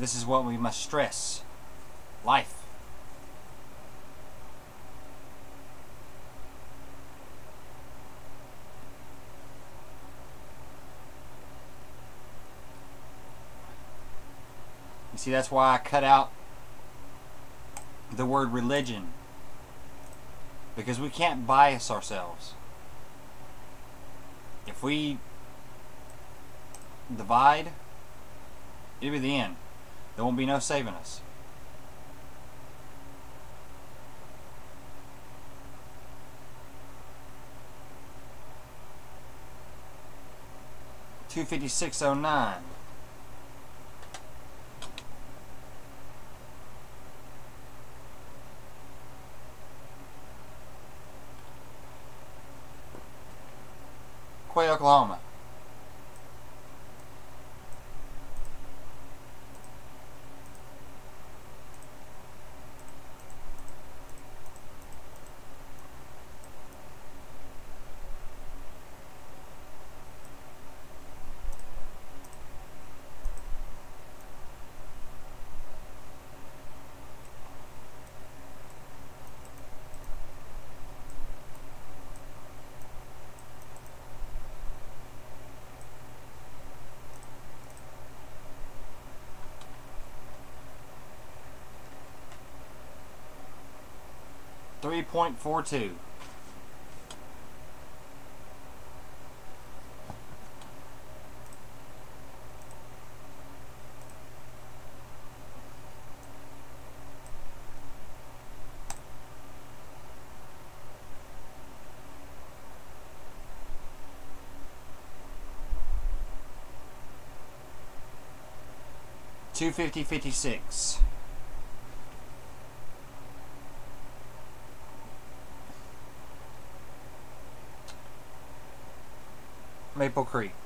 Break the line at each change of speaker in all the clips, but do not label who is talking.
This is what we must stress. Life. You see, that's why I cut out the word religion. Because we can't bias ourselves. If we divide, it'll be the end. There won't be no saving us. Two fifty six oh nine. Quay, Oklahoma. Three point four two. Two fifty fifty six. Maple Creek.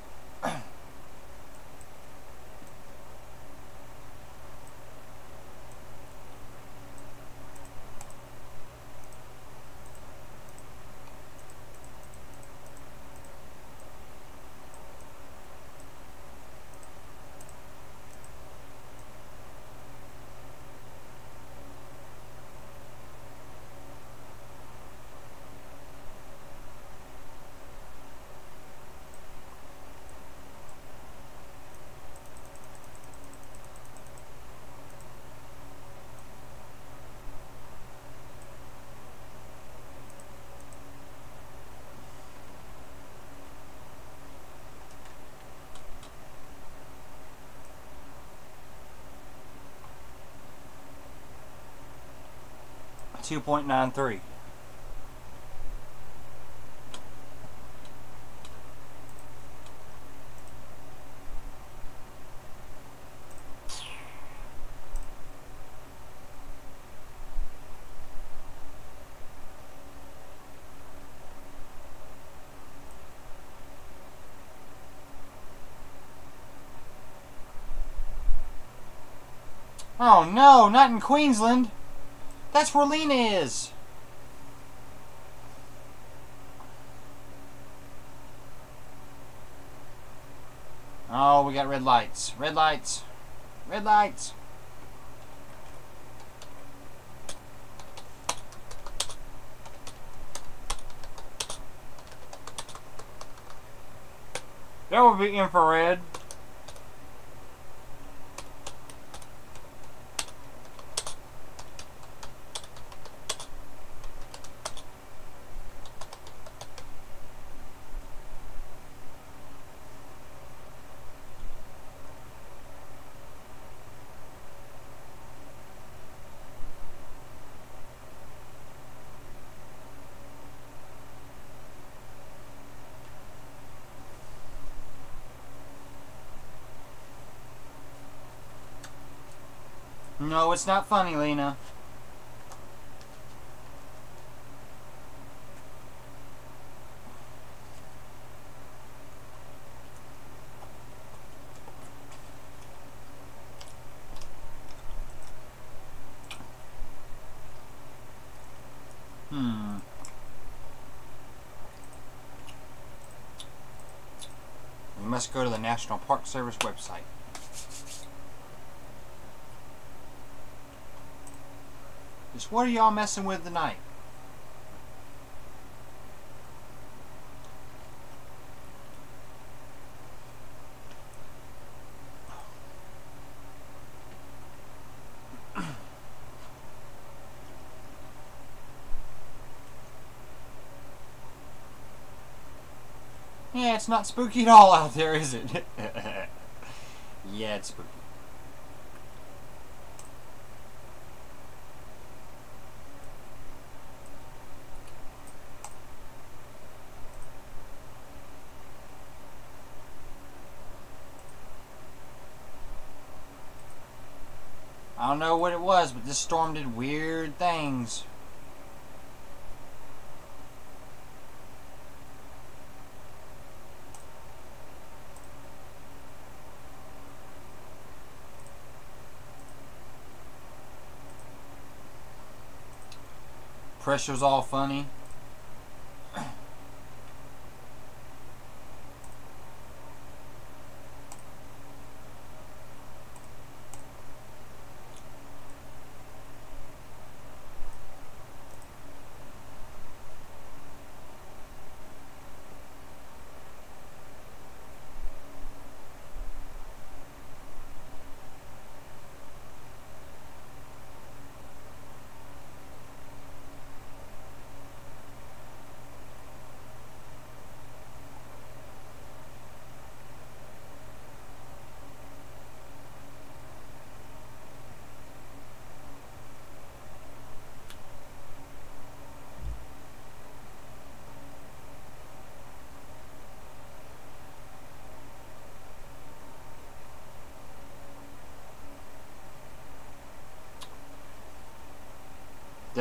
Two point nine three. Oh no, not in Queensland. That's where Lena is. Oh, we got red lights. Red lights. Red lights. That would be infrared. No, it's not funny, Lena. Hmm. We must go to the National Park Service website. What are y'all messing with tonight? Yeah, it's not spooky at all out there, is it? yeah, it's spooky. Don't know what it was, but this storm did weird things. Pressure's all funny.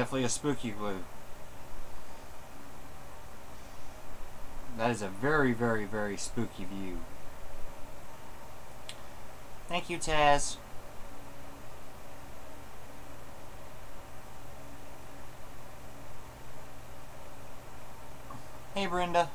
Definitely a spooky glue. That is a very, very, very spooky view. Thank you, Taz. Hey, Brenda.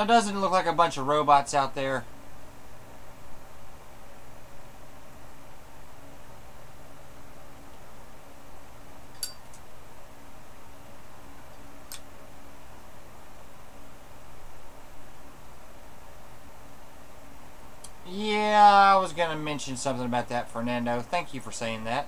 Now, doesn't it look like a bunch of robots out there? Yeah, I was going to mention something about that, Fernando. Thank you for saying that.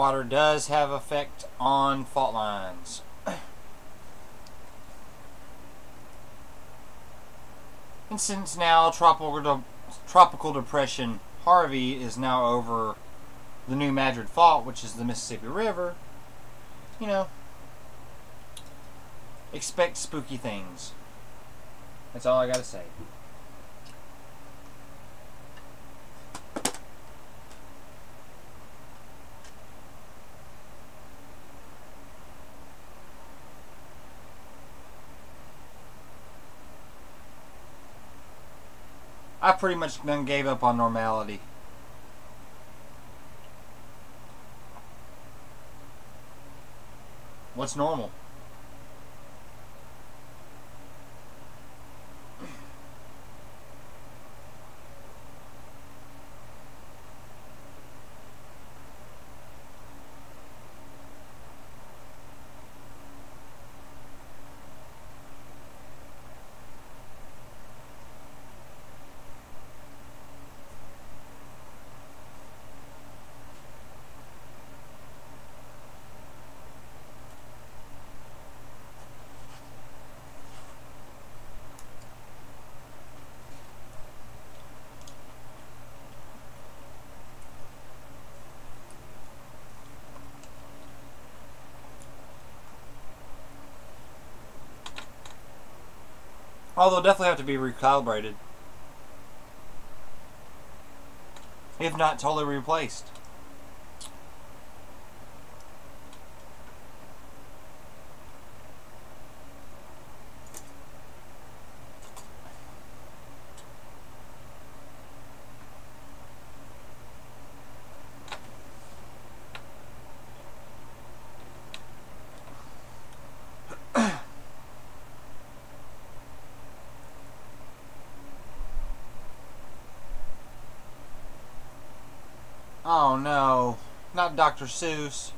Rainwater does have effect on fault lines. and since now tropical, de tropical depression Harvey is now over the New Madrid Fault, which is the Mississippi River, you know, expect spooky things. That's all I gotta say. I pretty much then gave up on normality. What's normal? They'll definitely have to be recalibrated. If not totally replaced. Oh no, not Dr. Seuss.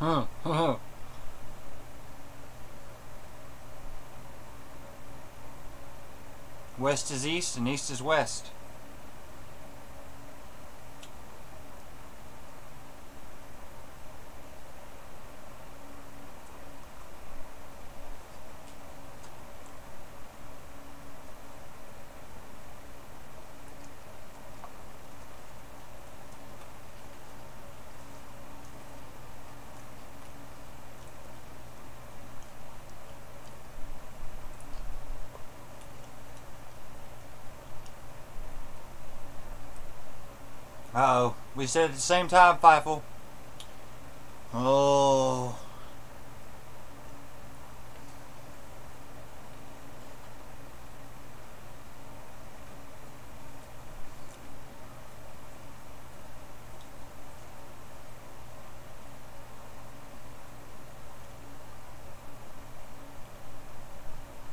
Huh. West is east and east is west. Uh oh. We said at the same time, Feifel. Oh.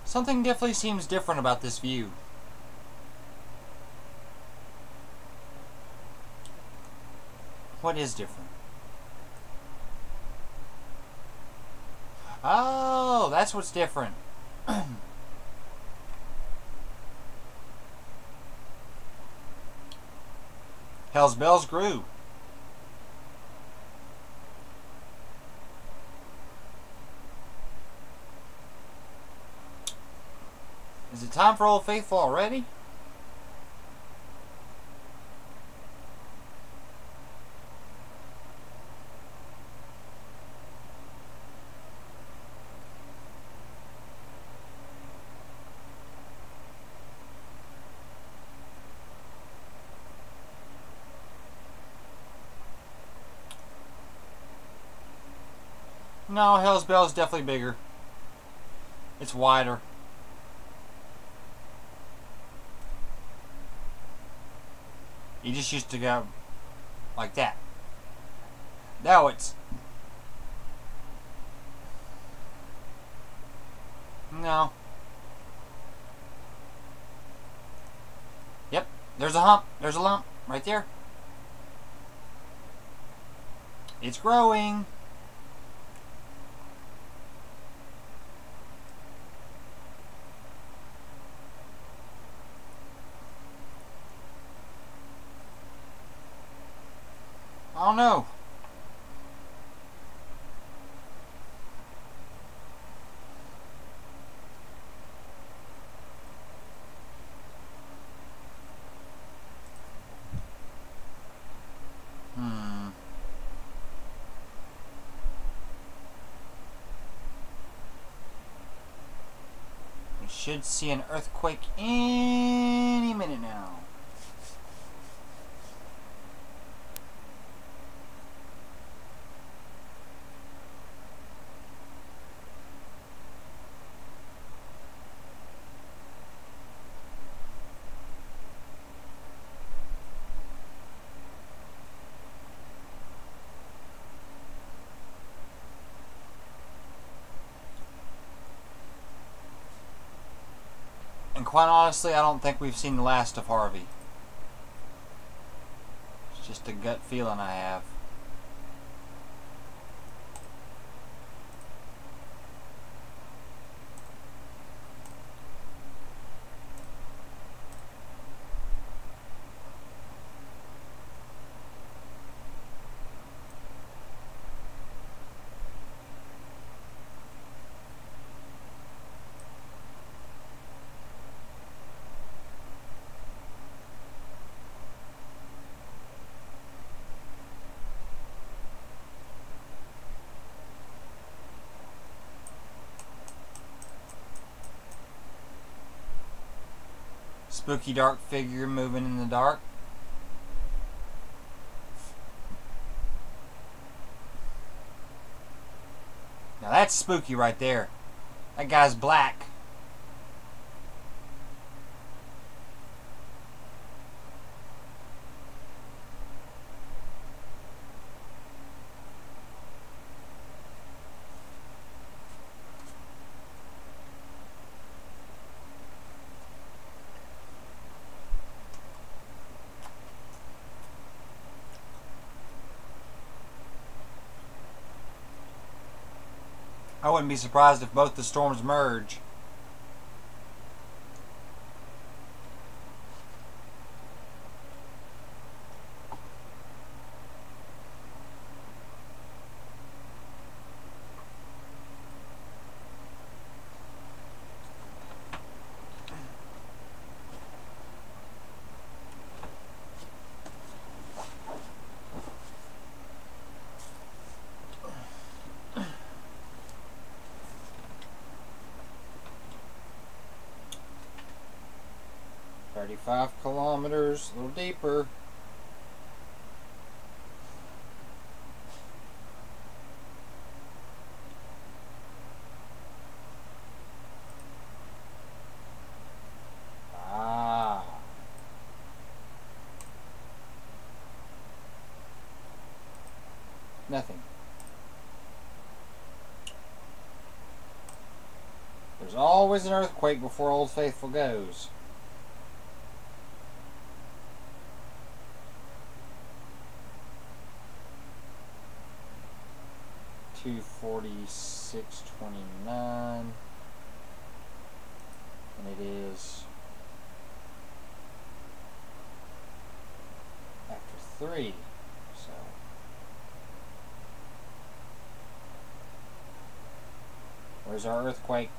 Something definitely seems different about this view. What is different? Oh, that's what's different. Hell's bells grew. Is it time for Old Faithful already? No, Hell's Bell is definitely bigger. It's wider. You just used to go like that. Now it's... No. Yep, there's a hump. There's a lump right there. It's growing. Don't know. Hmm. We should see an earthquake any minute now. And quite honestly, I don't think we've seen the last of Harvey. It's just a gut feeling I have. Spooky dark figure moving in the dark. Now that's spooky right there. That guy's black. I wouldn't be surprised if both the storms merge. Thirty-five kilometers, a little deeper. Ah. Nothing. There's always an earthquake before Old Faithful goes. Two forty six twenty nine, and it is after three. So where's our earthquake?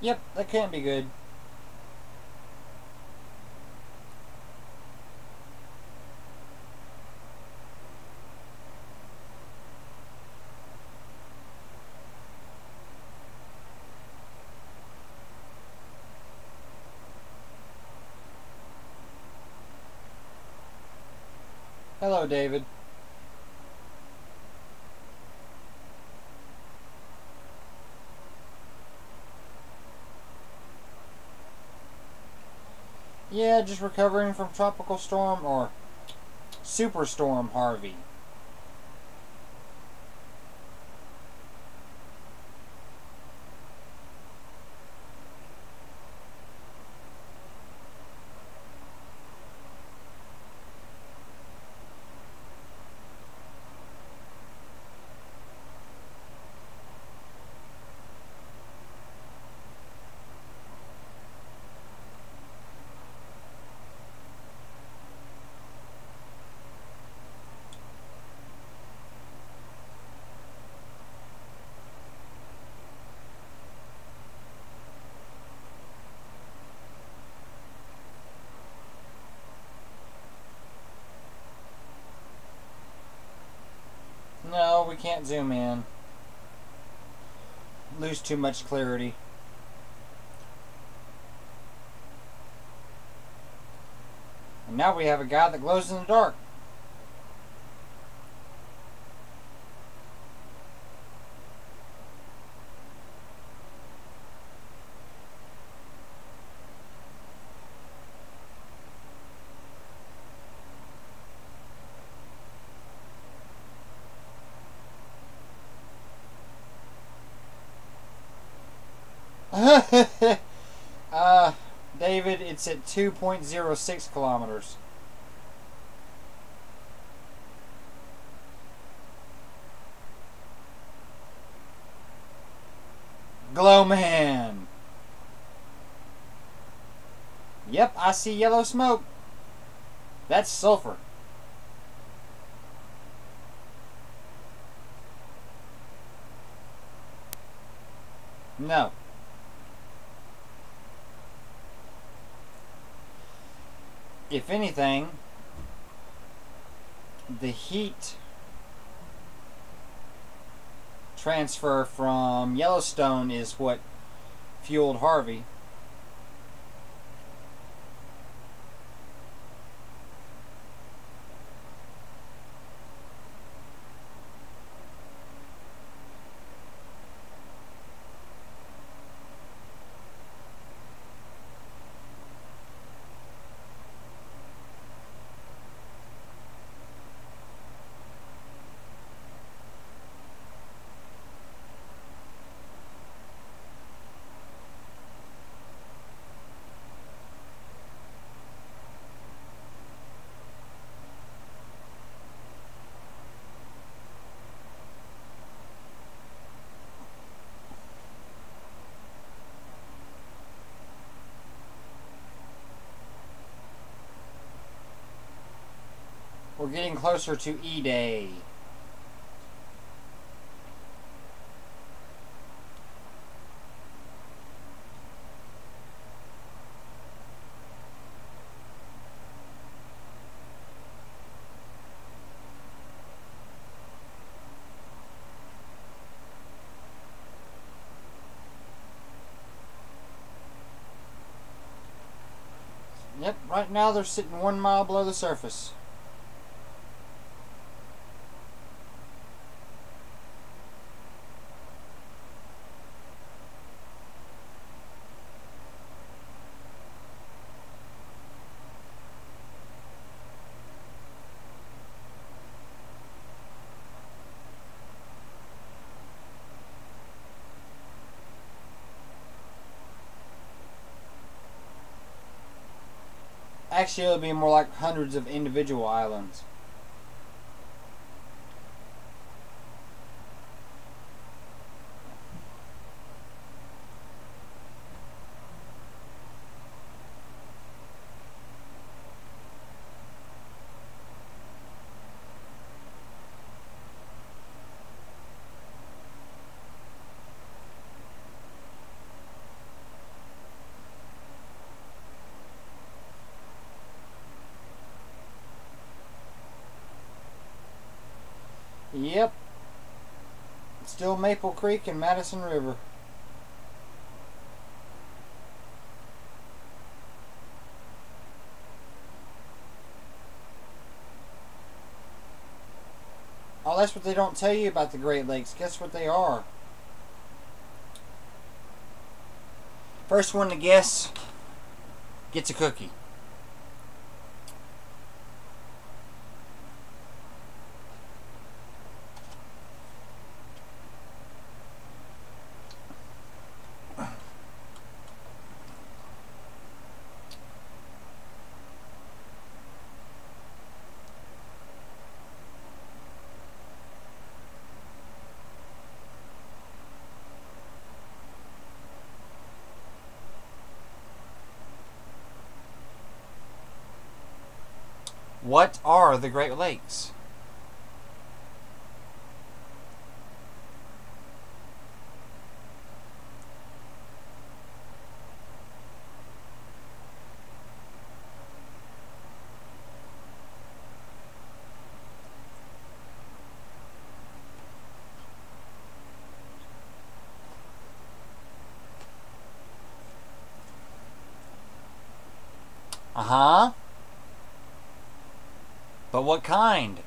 Yep, that can't be good. David. Yeah, just recovering from Tropical Storm or Superstorm Harvey. No, we zoom in. Lose too much clarity. And now we have a guy that glows in the dark. uh, David, it's at 2.06 kilometers. Glowman. Yep, I see yellow smoke. That's sulfur. No. If anything, the heat transfer from Yellowstone is what fueled Harvey. Getting closer to E-Day. Yep, right now they're sitting one mile below the surface. Actually, it'll be more like hundreds of individual islands. Yep. Still Maple Creek and Madison River. Oh, that's what they don't tell you about the Great Lakes. Guess what they are? First one to guess gets a cookie. What are the Great Lakes? Uh-huh. But what kind?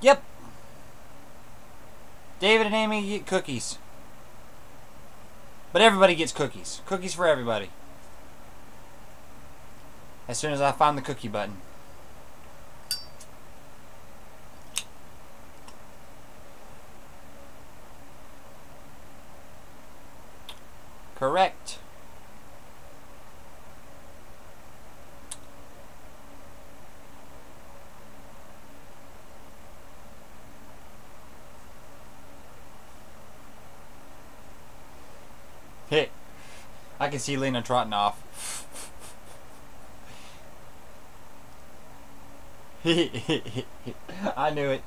Yep. David and Amy get cookies. But everybody gets cookies. Cookies for everybody. As soon as I find the cookie button. Correct. Hey, I can see Lena trotting off. I knew it.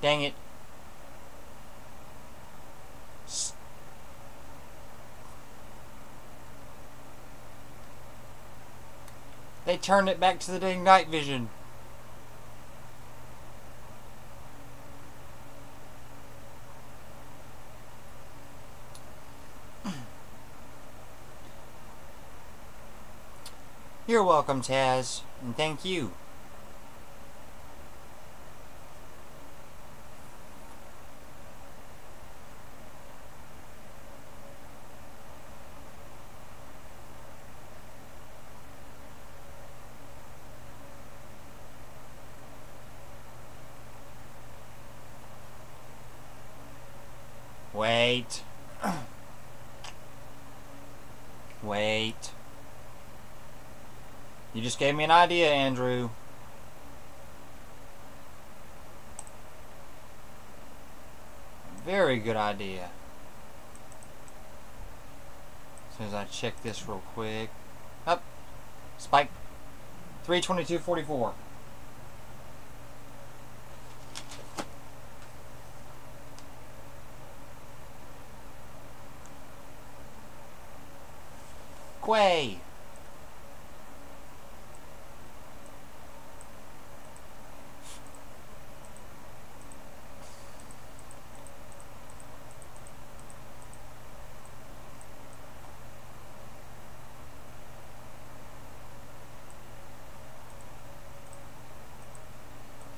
Dang it. They turned it back to the dang night vision. You're welcome, Taz, and thank you. Wait. Wait. You just gave me an idea, Andrew. Very good idea. As soon as I check this real quick. Up. Spike. 322.44. Quay.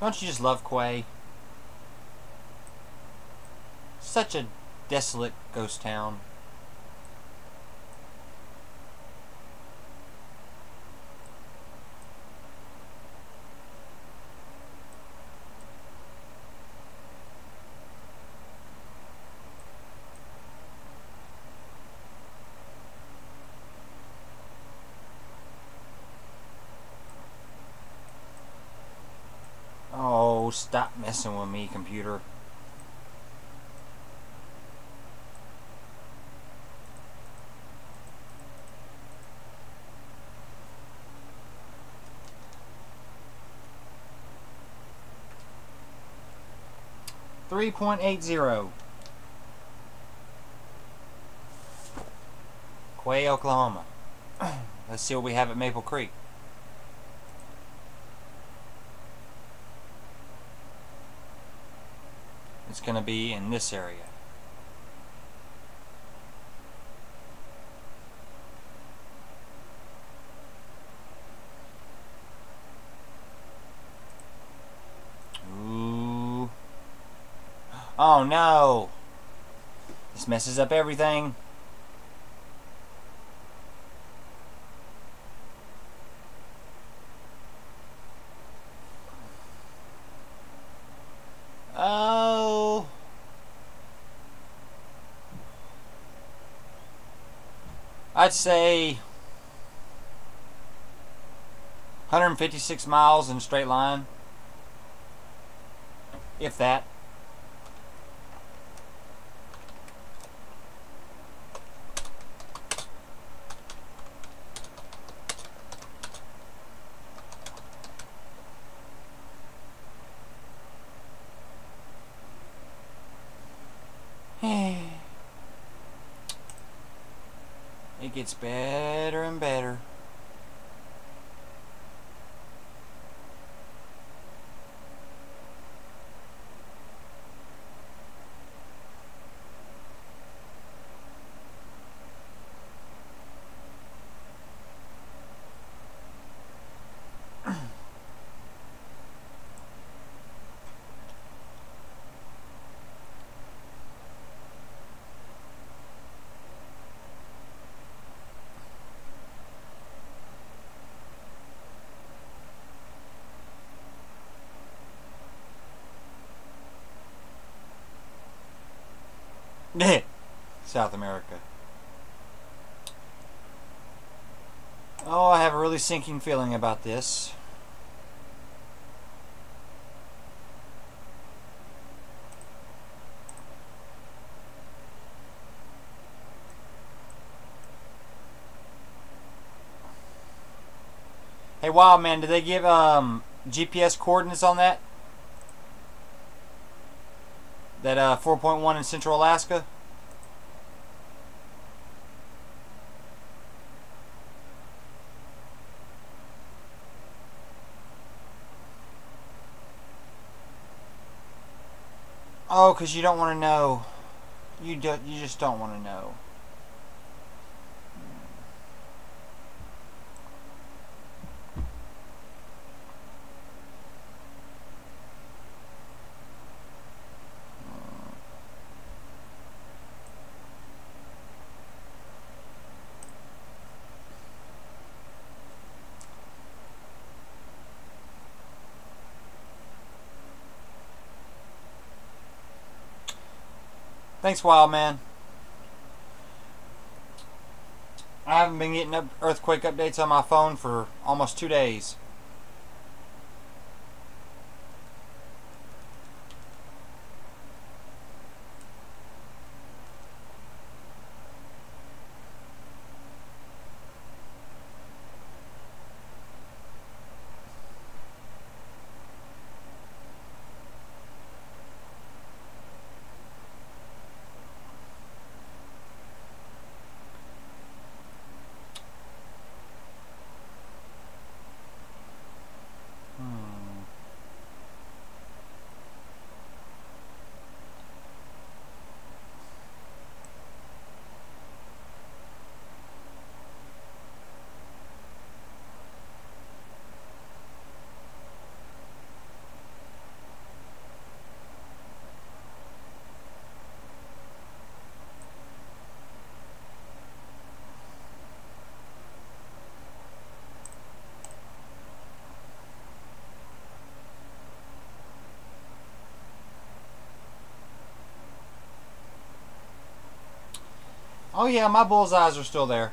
Don't you just love Quay? Such a desolate ghost town. Oh, stop messing with me, computer. Three point eight zero. Quay, Oklahoma. Let's see what we have at Maple Creek. It's going to be in this area. Ooh. Oh no! This messes up everything. Oh. I'd say 156 miles in straight line. If that. It gets South America. Oh, I have a really sinking feeling about this. Hey, Wild Man, did they give um, GPS coordinates on that? That uh, 4.1 in Central Alaska? Oh, because you don't want to know. You do, you just don't want to know. Thanks, Wild Man. I haven't been getting earthquake updates on my phone for almost two days. Hmm. Oh Oh, yeah, my bullseyes are still there.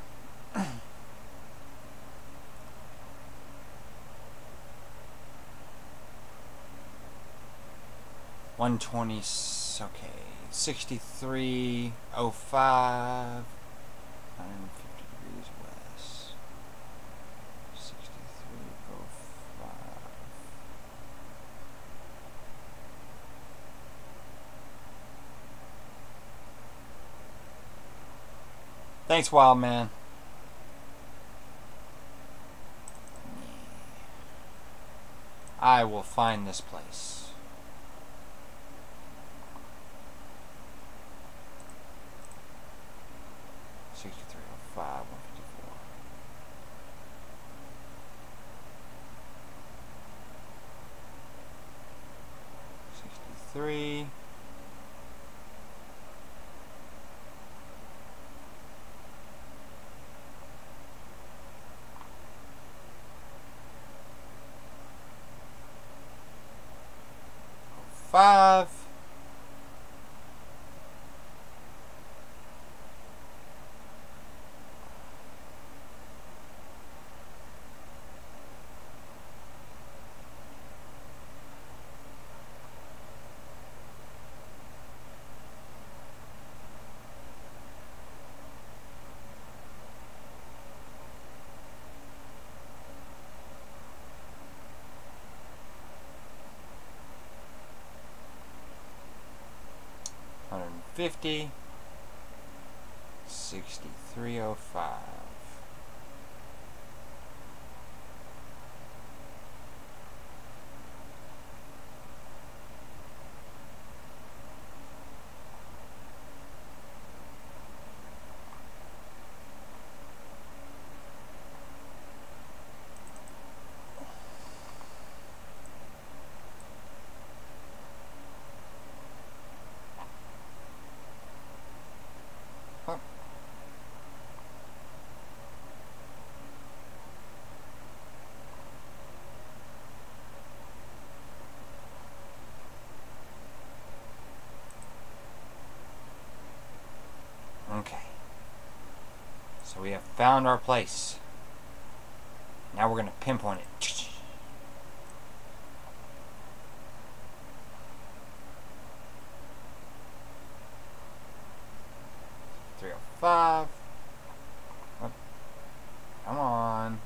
One twenty. Okay, sixty-three oh five. Degrees west. Sixty-three oh five. Thanks, Wild Man. I will find this place. Sixty-three oh five one fifty-four. Sixty-three. 50, 6305. Found our place. Now we're going to pinpoint it. Three oh five. Oh, Come on.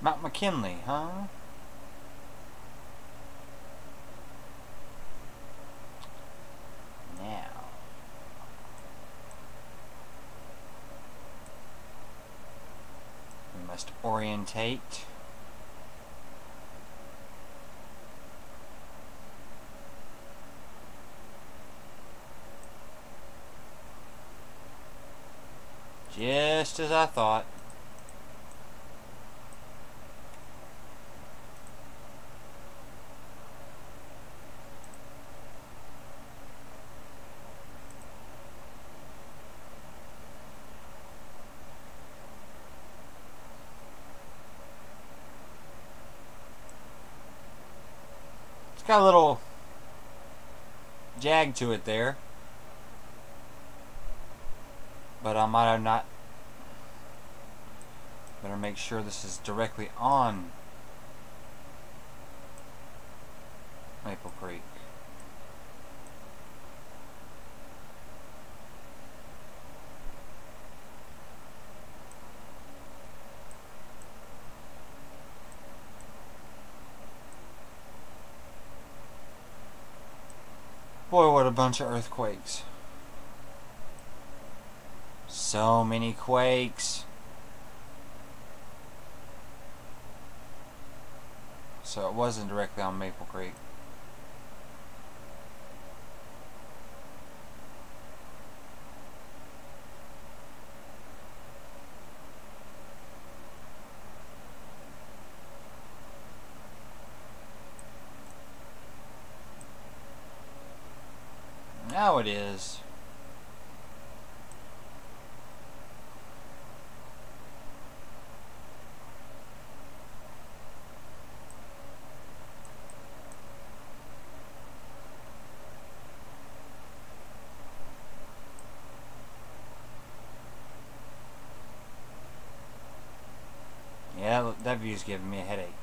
Mount McKinley, huh? Now. We must orientate. Just as I thought. It's got a little jag to it there. But I might have not Better make sure this is directly on Maple Creek. Boy, what a bunch of earthquakes. So many quakes. So it wasn't directly on Maple Creek. It is. Yeah, that view's giving me a headache.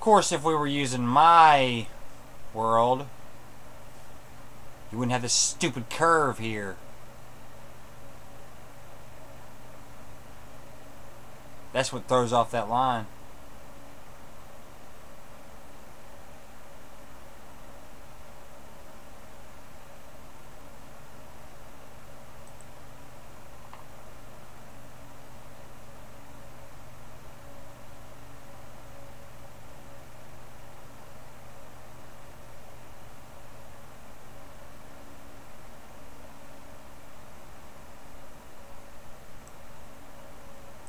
Of course, if we were using my world, you wouldn't have this stupid curve here. That's what throws off that line.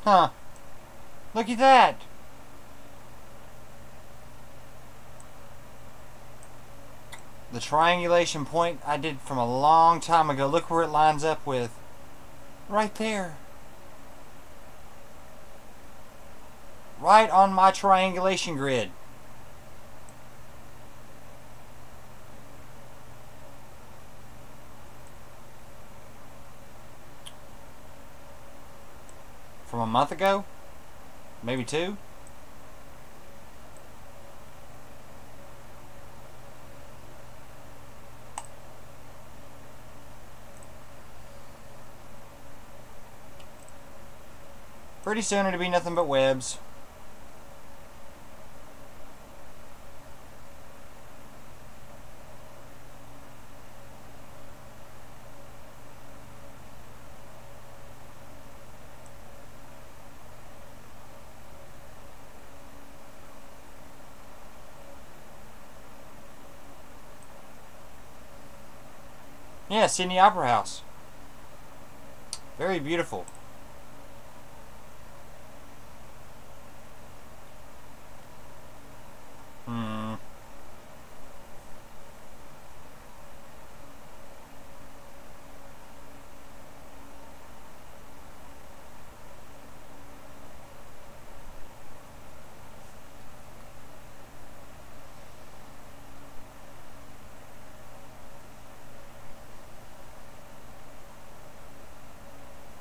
Huh. Look at that. The triangulation point I did from a long time ago. Look where it lines up with. Right there. Right on my triangulation grid. from a month ago? Maybe two? Pretty soon it'll be nothing but webs. Yeah, Sydney Opera House. Very beautiful. Hmm.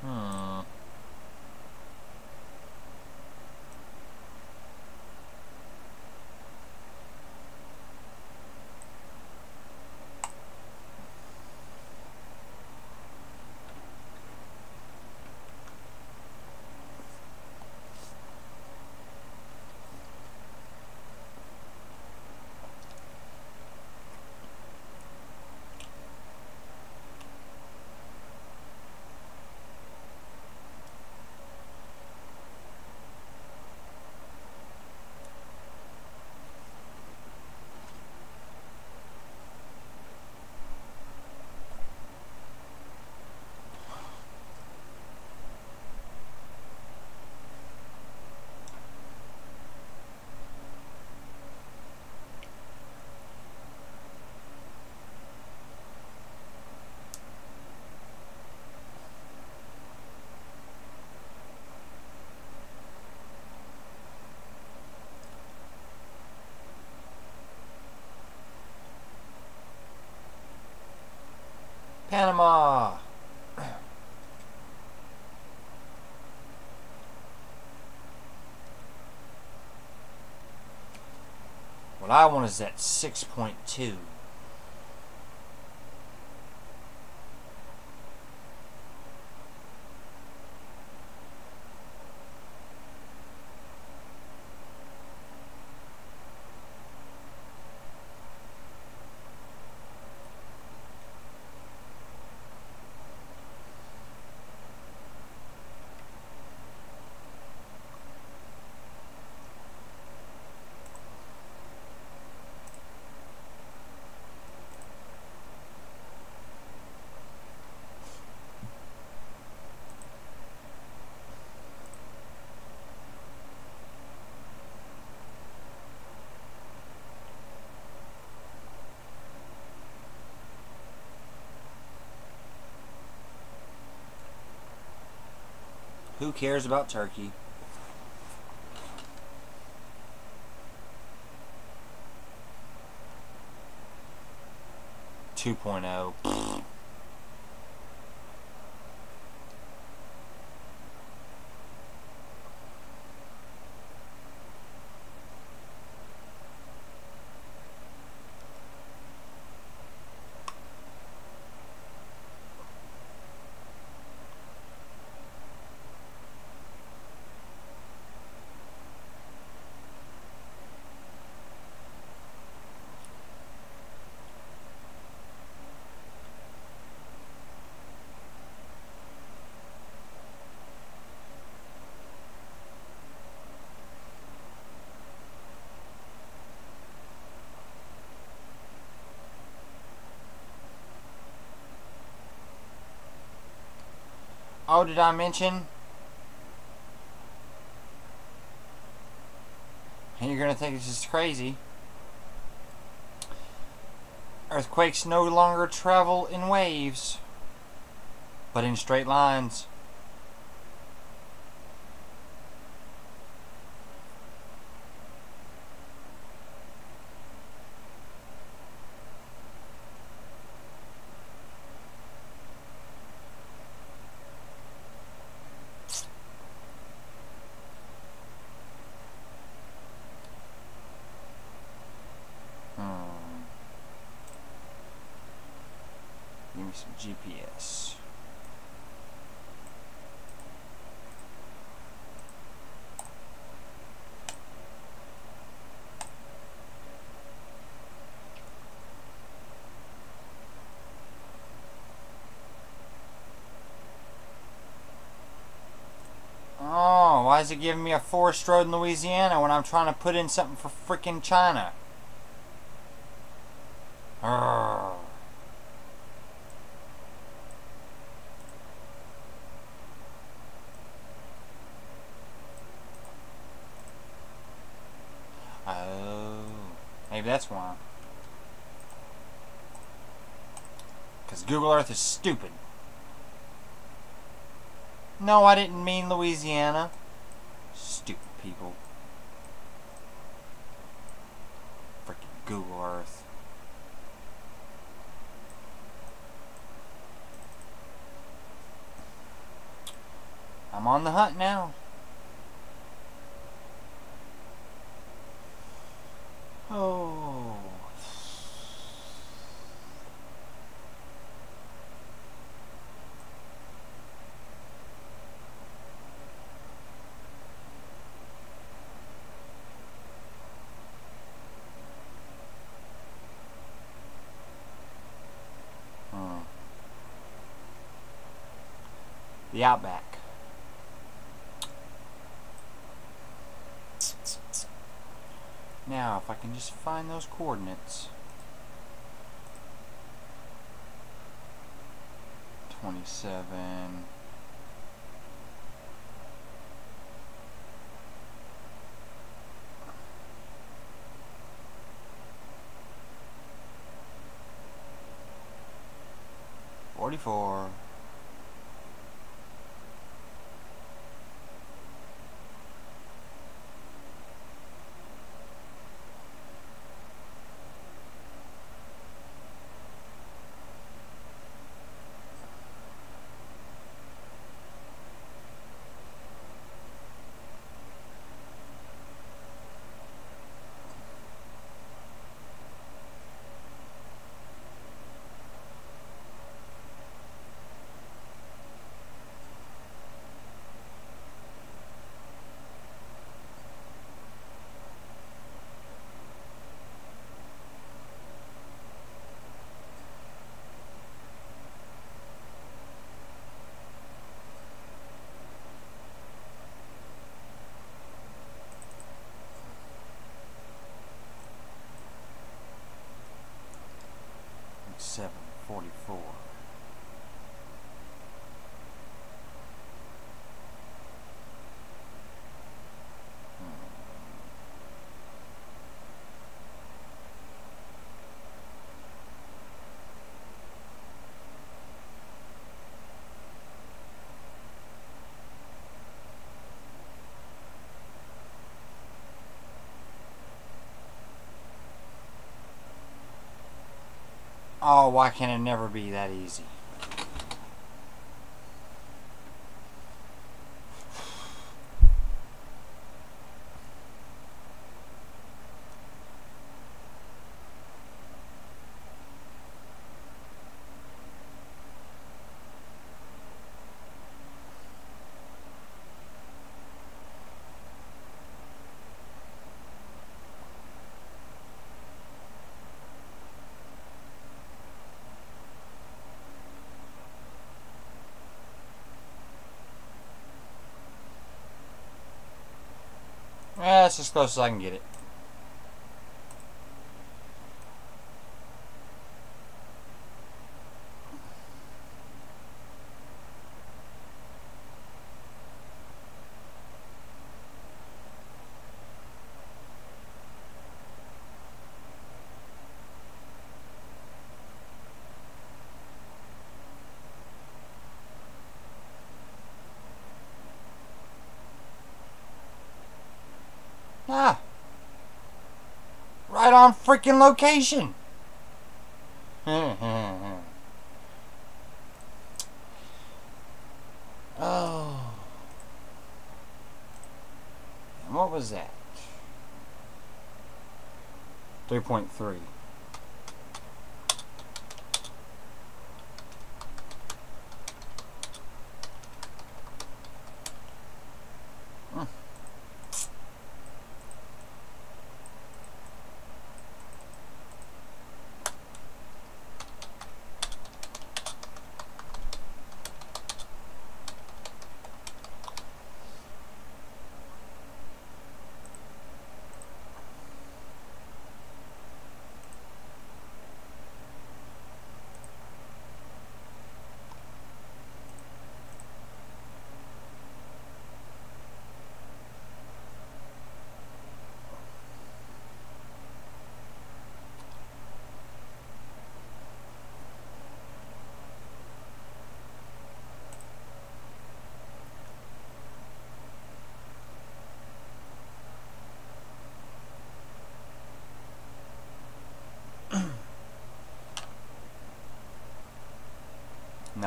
Hmm. Panama. What I want is that 6.2. Who cares about turkey? Two oh. Oh, did I mention? And you're going to think it's just crazy. Earthquakes no longer travel in waves, but in straight lines. GPS. Oh, why is it giving me a forest road in Louisiana when I'm trying to put in something for freaking China? Urgh. Oh, maybe that's why. Because Google Earth is stupid. No, I didn't mean Louisiana. People. Freaking Google Earth. I'm on the hunt now. Oh. Hmm. The Outback. Now, if I can just find those coordinates. 27... Forty-four. 744. Oh, why can it never be that easy? That's as close as I can get it. Ah. Right on freaking location. oh. And what was that? 3.3.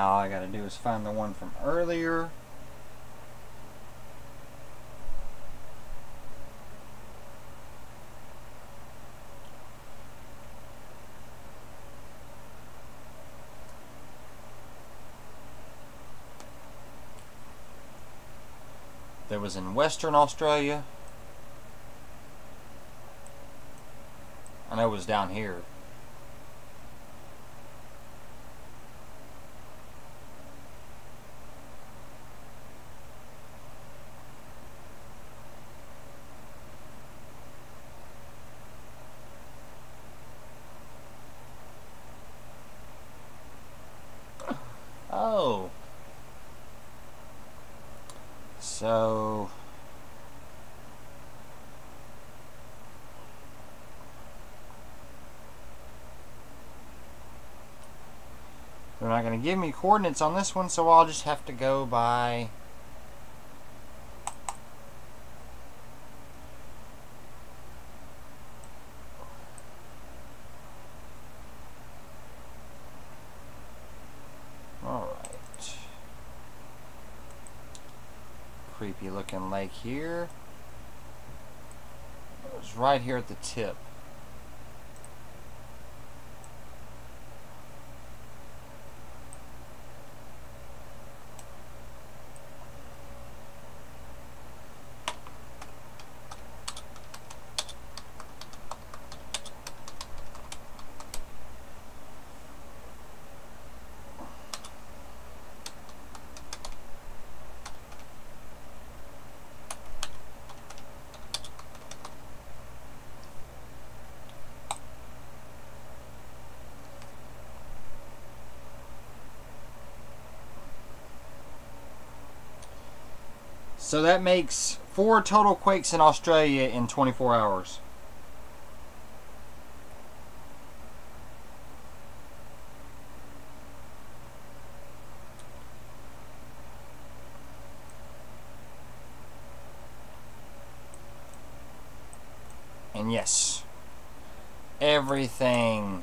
Now all I gotta do is find the one from earlier. That was in Western Australia. I know it was down here. Oh. So. They're not going to give me coordinates on this one, so I'll just have to go by here. It was right here at the tip. So that makes four total quakes in Australia in 24 hours. And yes, everything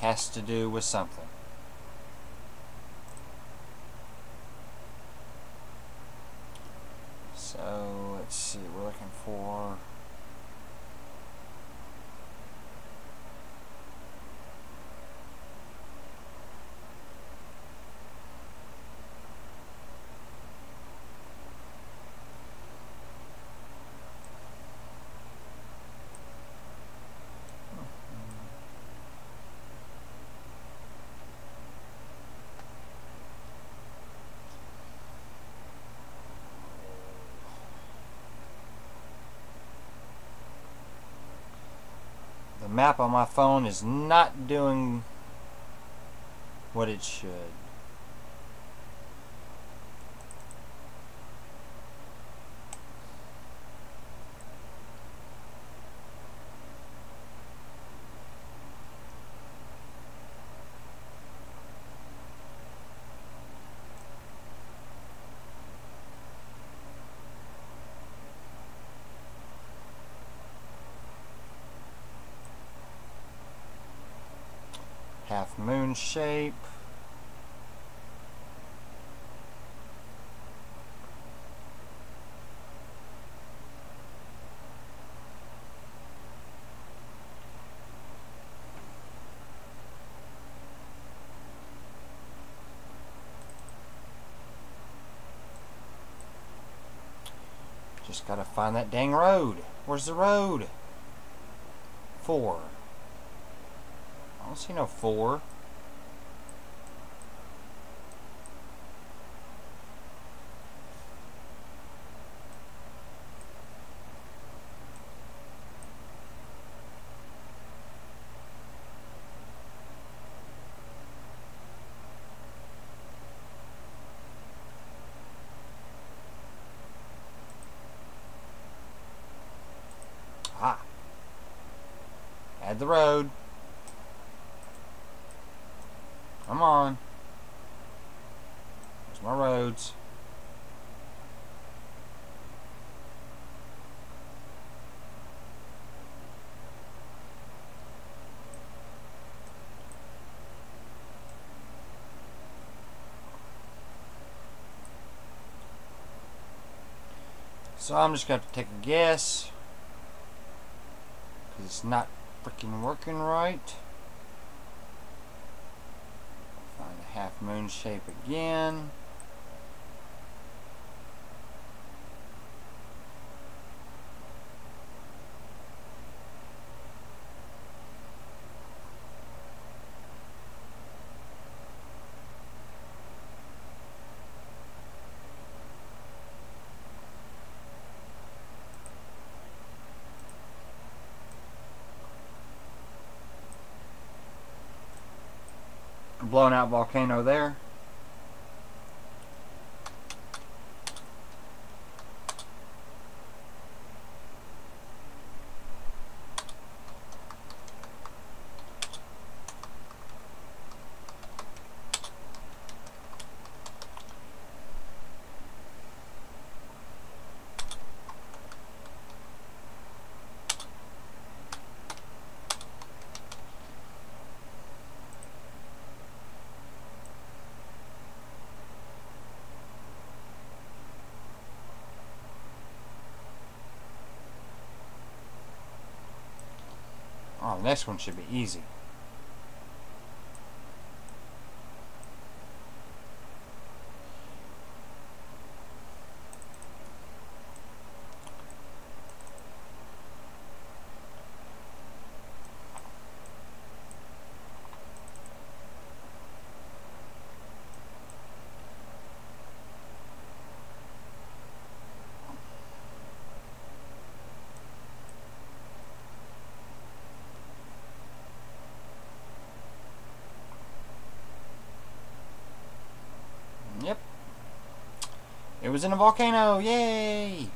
has to do with something. So let's see, we're looking for the map on my phone is not doing what it should. half moon shape. Just gotta find that dang road. Where's the road? Four. I don't see no four. Ah. Add the road. Come on. There's my roads. So I'm just going to take a guess. Because it's not freaking working right. Find a half moon shape again. blown out volcano there. Next one should be easy. Was in a volcano. Yay!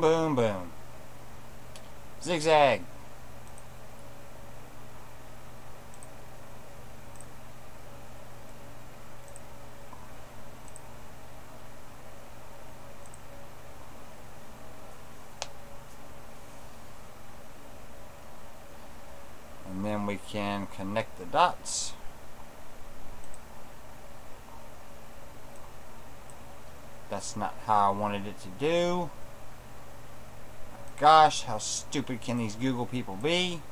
Boom, boom. Zigzag. And then we can connect the dots. That's not how I wanted it to do. Gosh, how stupid can these Google people be?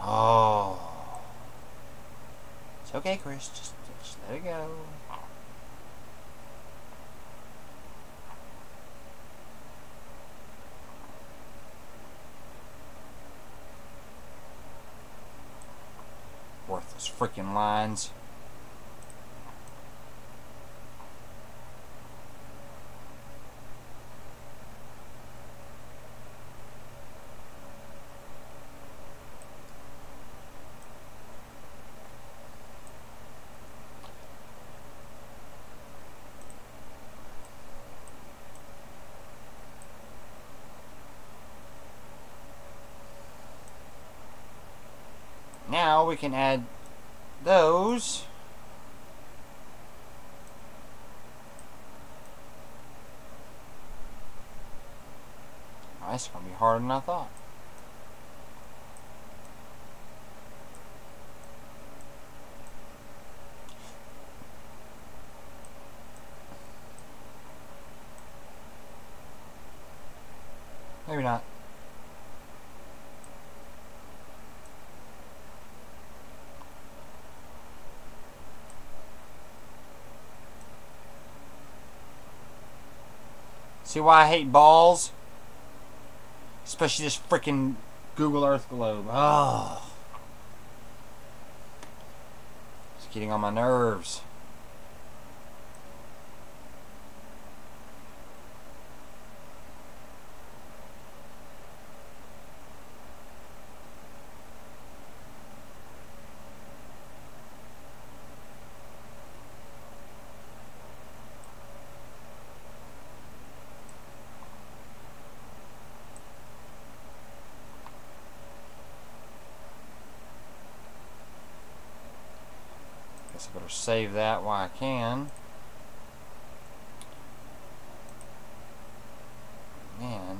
Oh. It's okay, Chris. Just, just let it go. Worthless freaking lines. Now we can add those. That's going to be harder than I thought. Maybe not. See why I hate balls? Especially this freaking Google Earth globe. Oh. It's getting on my nerves. Guess I better save that while I can. Man.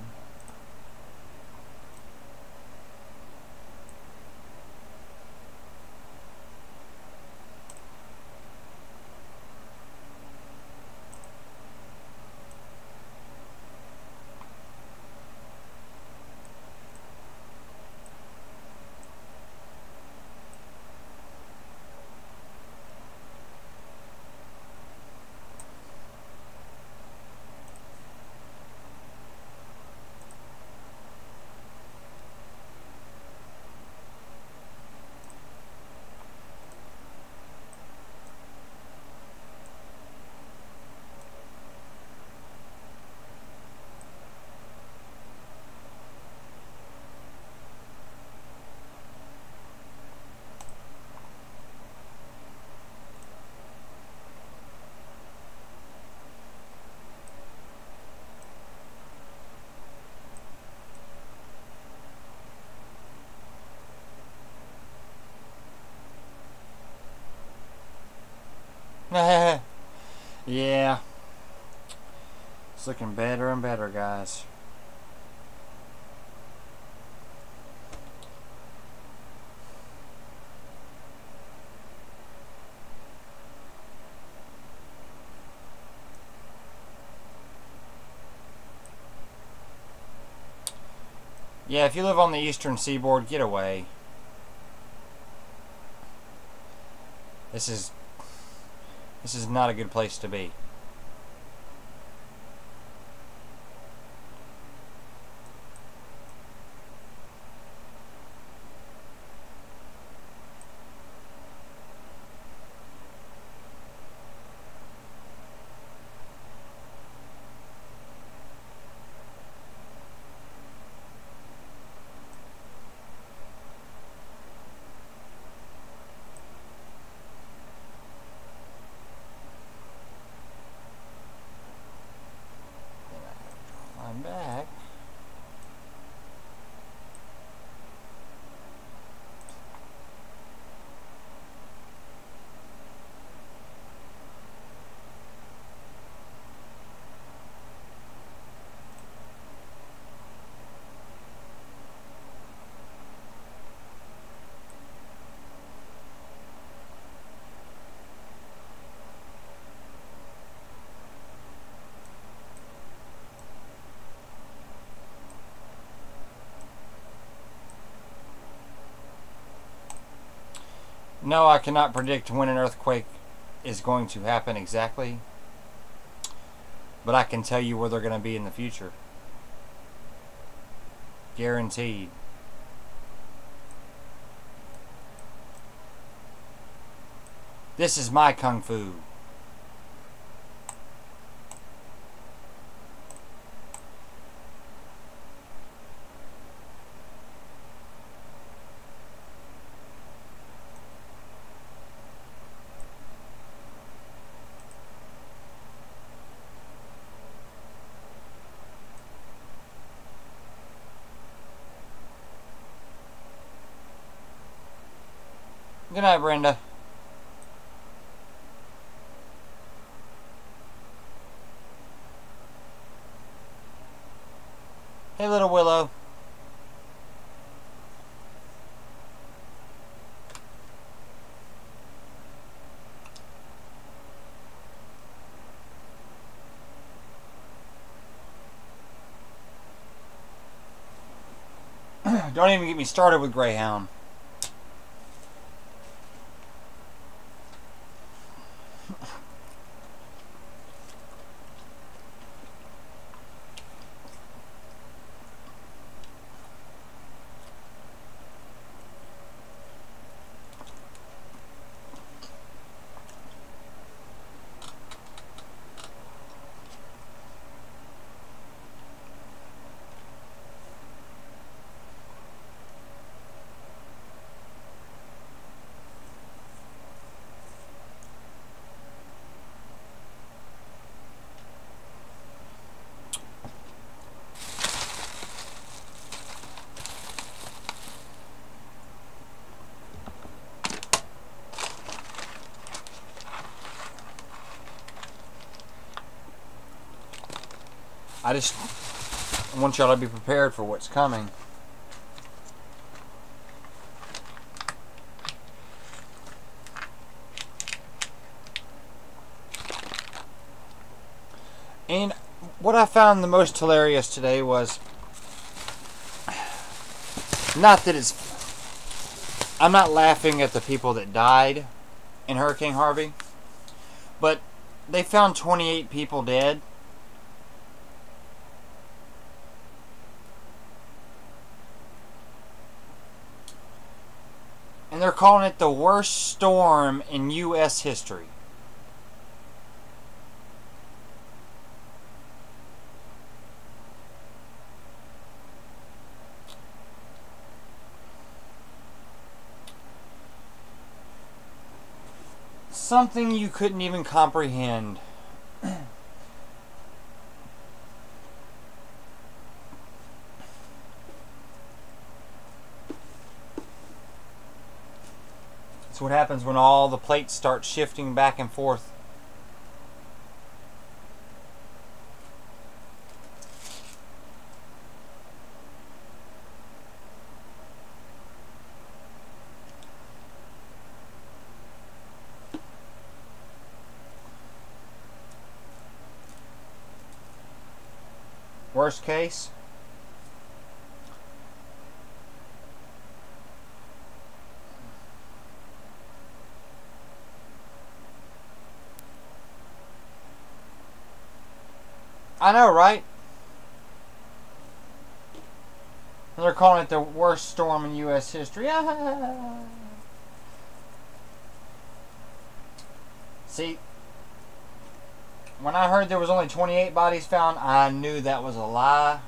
yeah. Looking better and better, guys. Yeah, if you live on the eastern seaboard, get away. This is this is not a good place to be. I'm back. No, I cannot predict when an earthquake is going to happen exactly. But I can tell you where they're going to be in the future. Guaranteed. This is my kung fu. Good night, Brenda. Hey, little Willow. Don't even get me started with Greyhound. I just want y'all to be prepared for what's coming. And what I found the most hilarious today was not that it's I'm not laughing at the people that died in Hurricane Harvey, but they found 28 people dead. They're calling it the worst storm in U.S. history. Something you couldn't even comprehend. What happens when all the plates start shifting back and forth. Worst case, know, right? They're calling it the worst storm in U.S. history. See, when I heard there was only 28 bodies found, I knew that was a lie.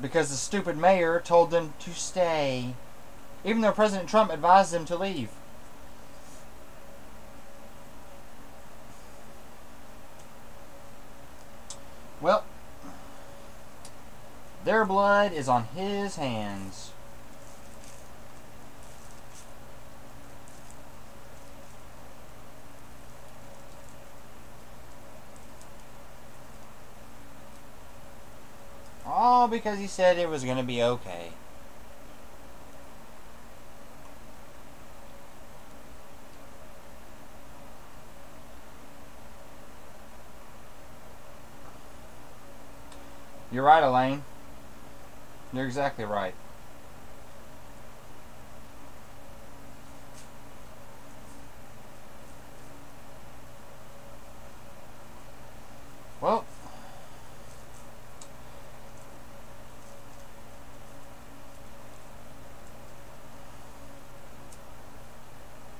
Because the stupid mayor told them to stay, even though President Trump advised them to leave. Well, their blood is on his hands. All because he said it was going to be okay. You're right, Elaine. You're exactly right. Well,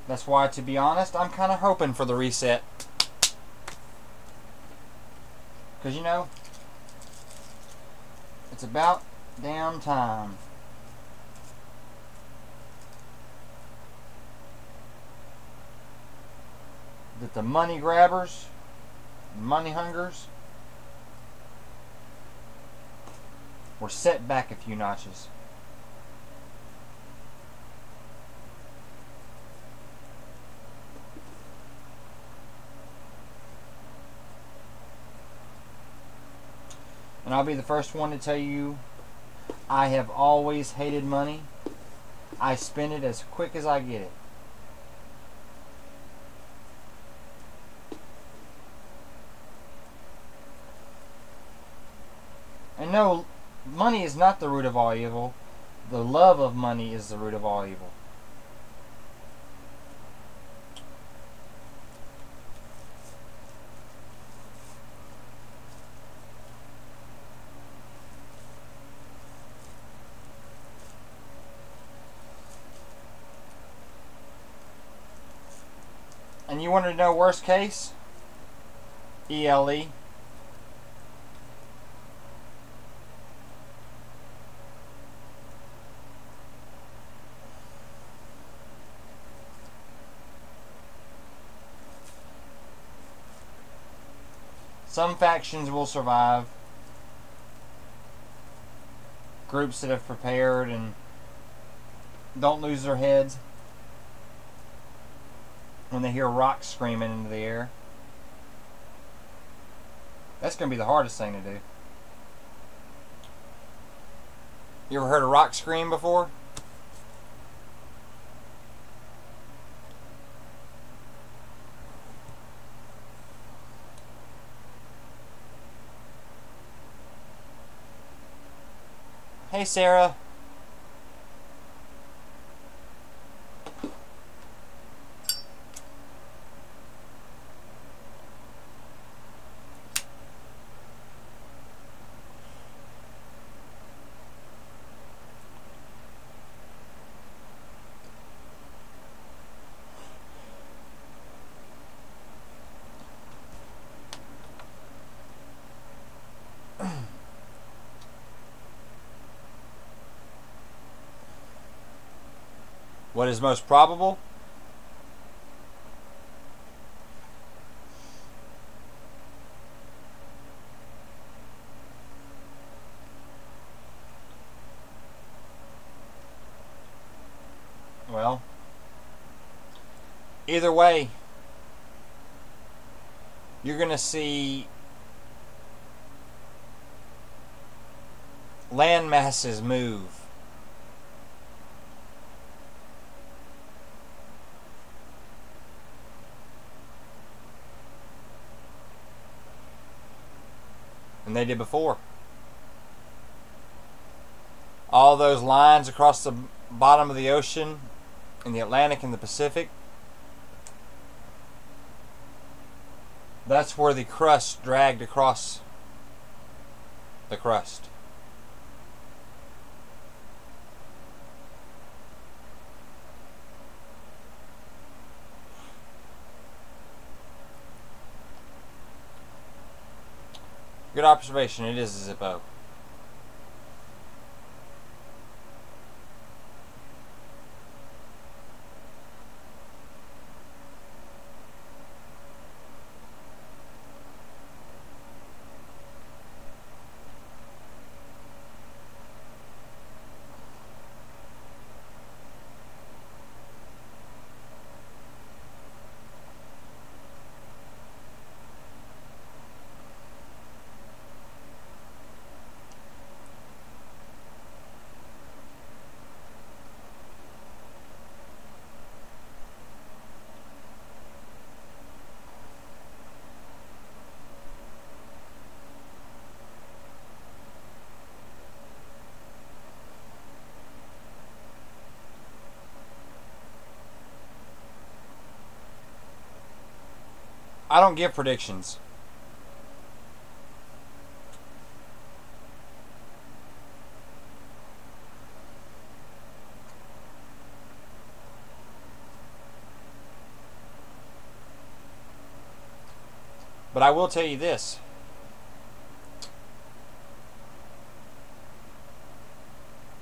that's why, to be honest, I'm kind of hoping for the reset. Because, you know, it's about damn time. That the money grabbers, money hungers, were set back a few notches. And I'll be the first one to tell you I have always hated money. I spend it as quick as I get it. And no, money is not the root of all evil. The love of money is the root of all evil. You want to know worst case? ELE. Some factions will survive. Groups that have prepared and don't lose their heads when they hear rocks screaming into the air. That's going to be the hardest thing to do. You ever heard a rock scream before? Hey, Sarah. What is most probable? Well, either way, you're going to see land masses move they did before. All those lines across the bottom of the ocean in the Atlantic and the Pacific. That's where the crust dragged across the crust. Good observation. It is a Zippo. I don't give predictions. But I will tell you this.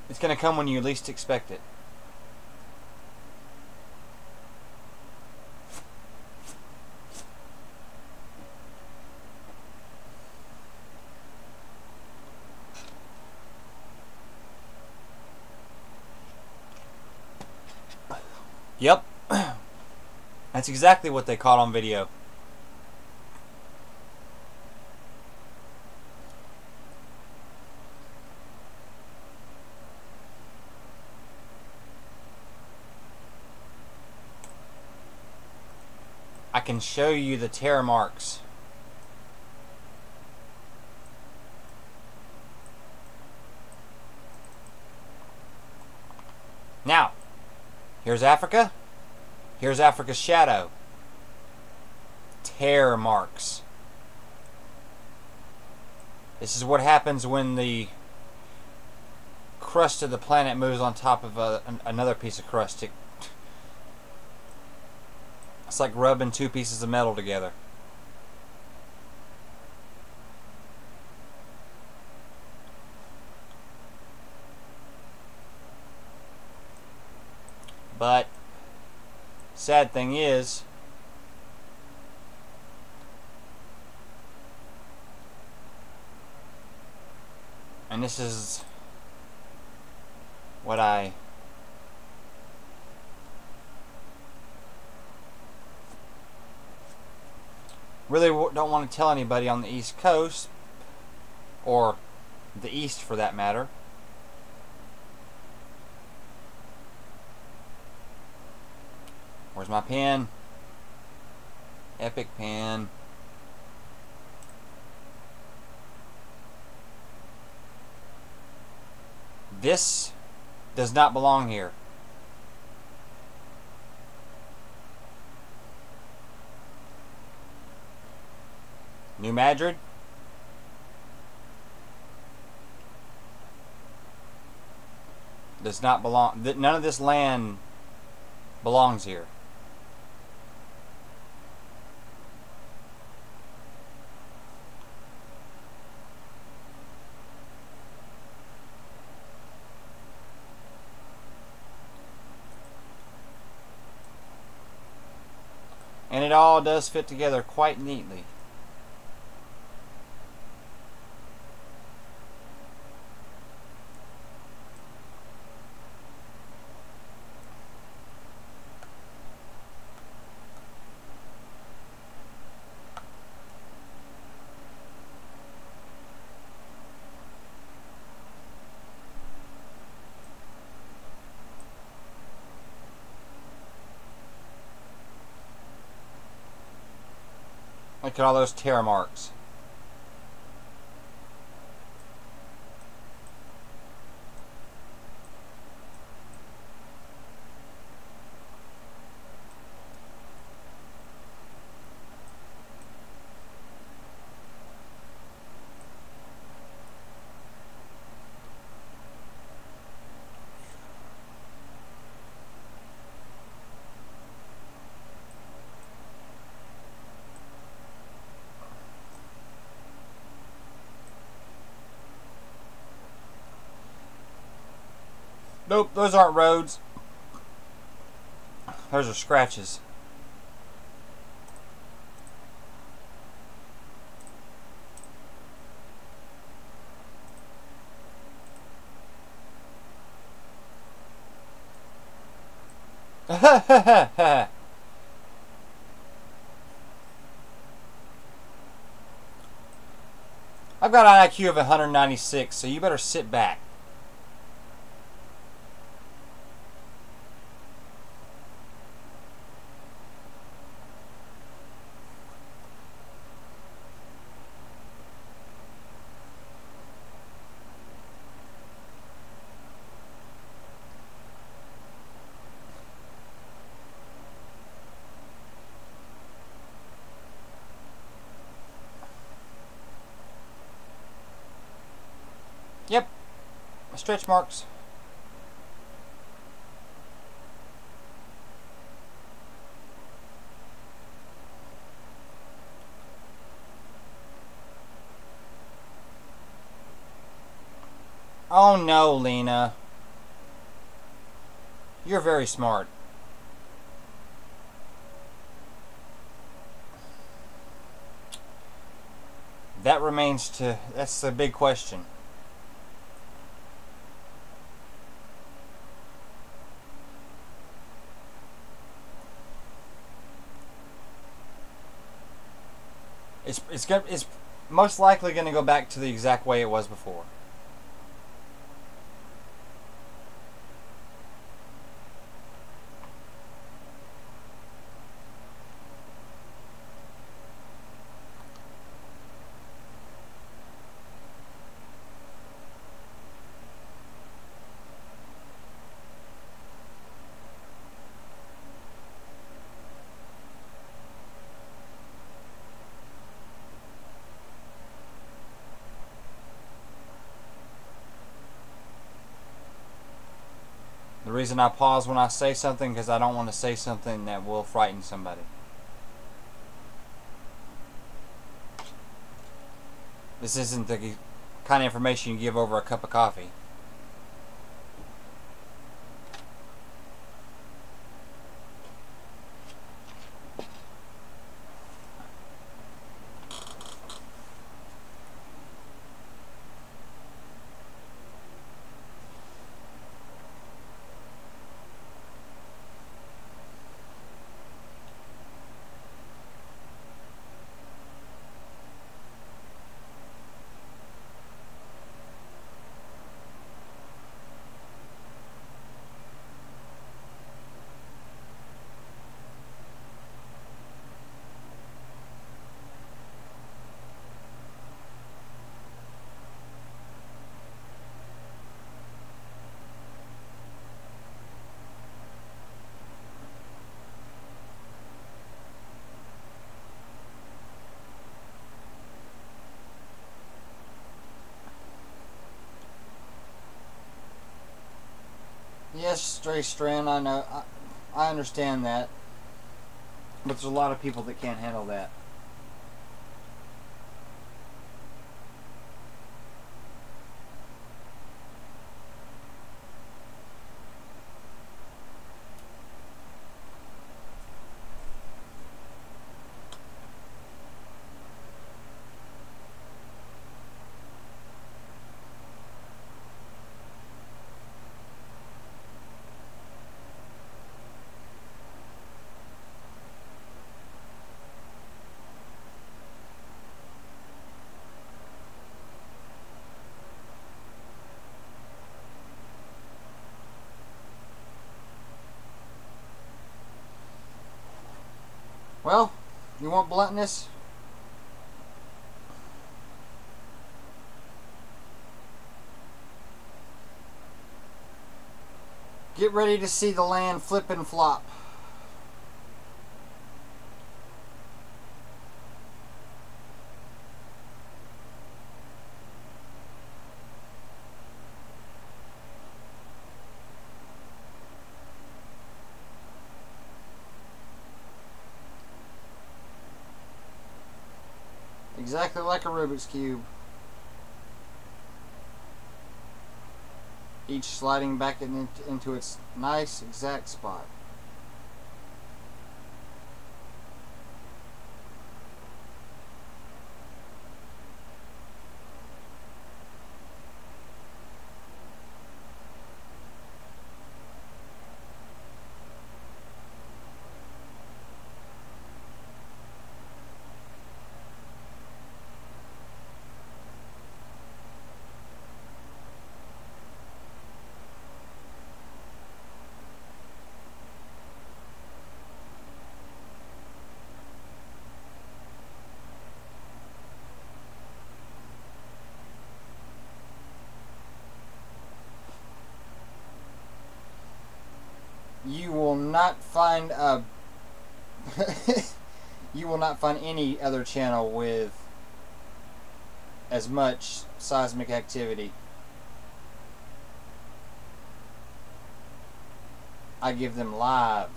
It's going to come when you least expect it. Yep. That's exactly what they caught on video. I can show you the tear marks. Now, Here's Africa. Here's Africa's shadow. Tear marks. This is what happens when the crust of the planet moves on top of a, an, another piece of crust. It, it's like rubbing two pieces of metal together. But sad thing is and this is what I really don't want to tell anybody on the East Coast or the East for that matter my pen? Epic pen. This does not belong here. New Madrid. Does not belong. None of this land belongs here. And it all does fit together quite neatly. At all those tear marks. Nope, those aren't roads. Those are scratches. I've got an IQ of 196, so you better sit back. Yep. Stretch marks. Oh no, Lena. You're very smart. That remains to... That's the big question. It's it's it's most likely going to go back to the exact way it was before. The reason I pause when I say something because I don't want to say something that will frighten somebody. This isn't the kind of information you give over a cup of coffee. Stray Strand, I know. I, I understand that. But there's a lot of people that can't handle that. Well, bluntness? Get ready to see the land flip and flop. Exactly like a Rubik's Cube. each sliding back in, into its nice exact spot. you will not find uh, a you will not find any other channel with as much seismic activity. I give them live.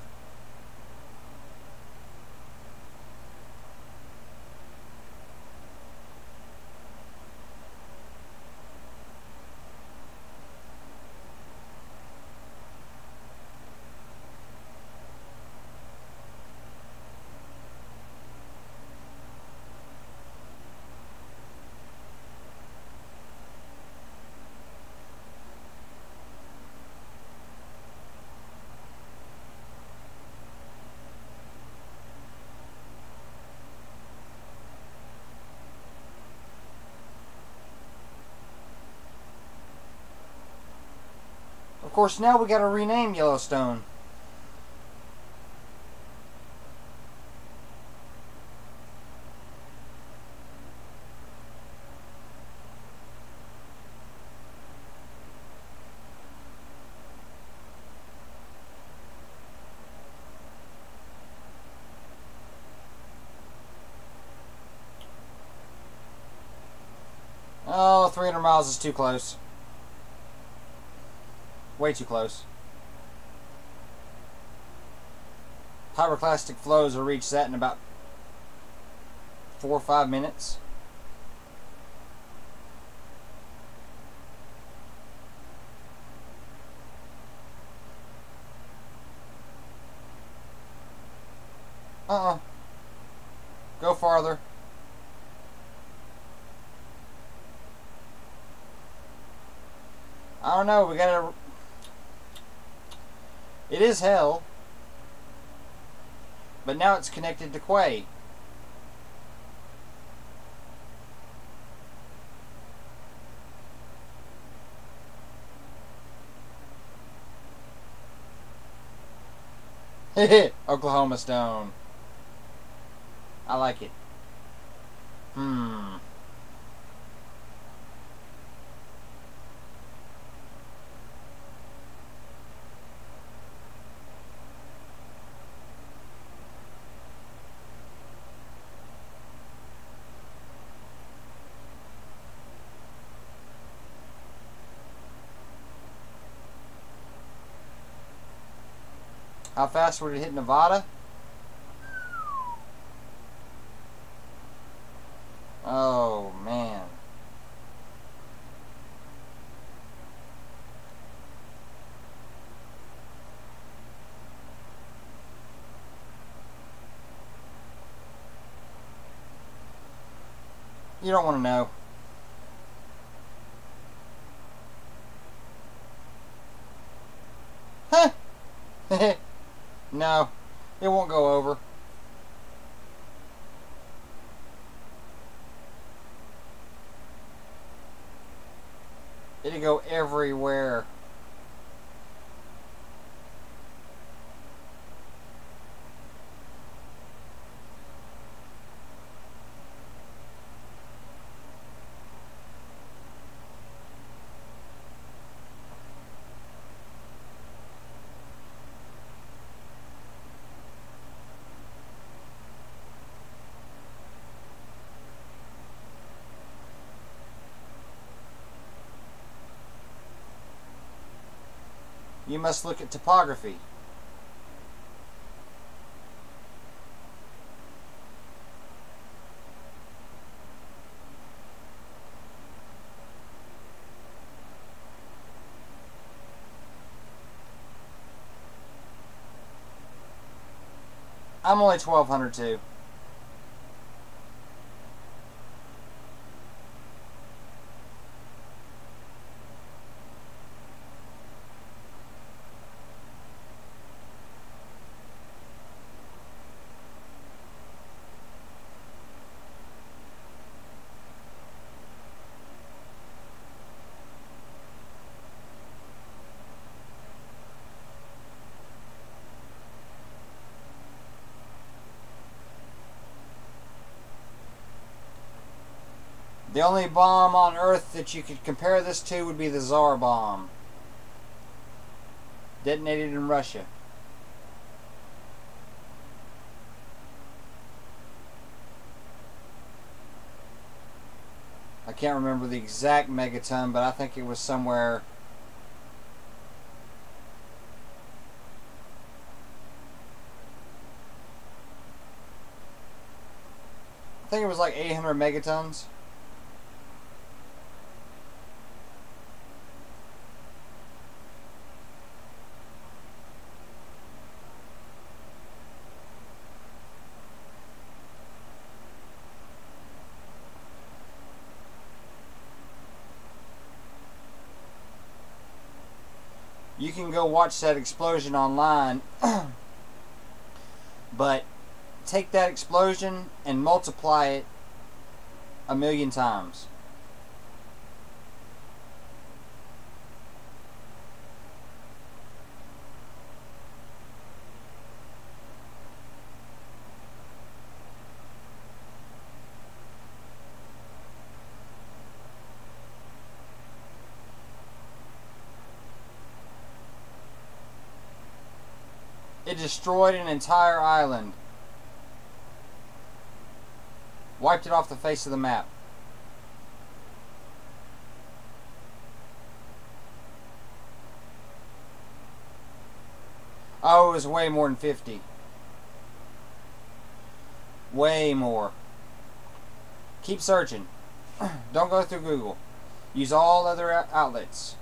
Course, now we got to rename Yellowstone. Oh, 300 miles is too close. Way too close. Pyroclastic flows will reach that in about four or five minutes. Uh-uh. Go farther. I don't know, we gotta it is hell. But now it's connected to Quay. Oklahoma Stone. I like it. Hmm. How fast would it hit Nevada? Oh, man. You don't want to know. Huh? No, it won't go over. It'll go everywhere. you must look at topography. I'm only 1200 too. The only bomb on Earth that you could compare this to would be the Tsar bomb. Detonated in Russia. I can't remember the exact megaton, but I think it was somewhere... I think it was like 800 megatons. Can go watch that explosion online but take that explosion and multiply it a million times destroyed an entire island. Wiped it off the face of the map. Oh, it was way more than 50. Way more. Keep searching. Don't go through Google. Use all other outlets.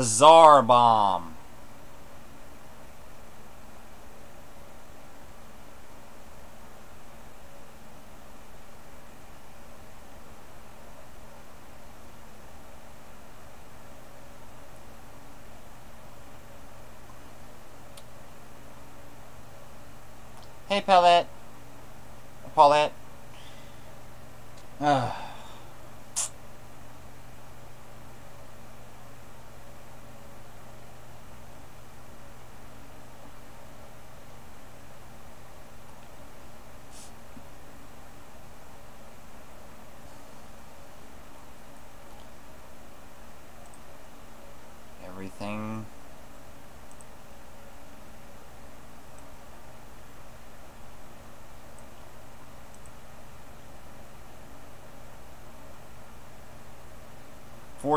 The Tsar Bomb. Hey, Paulette.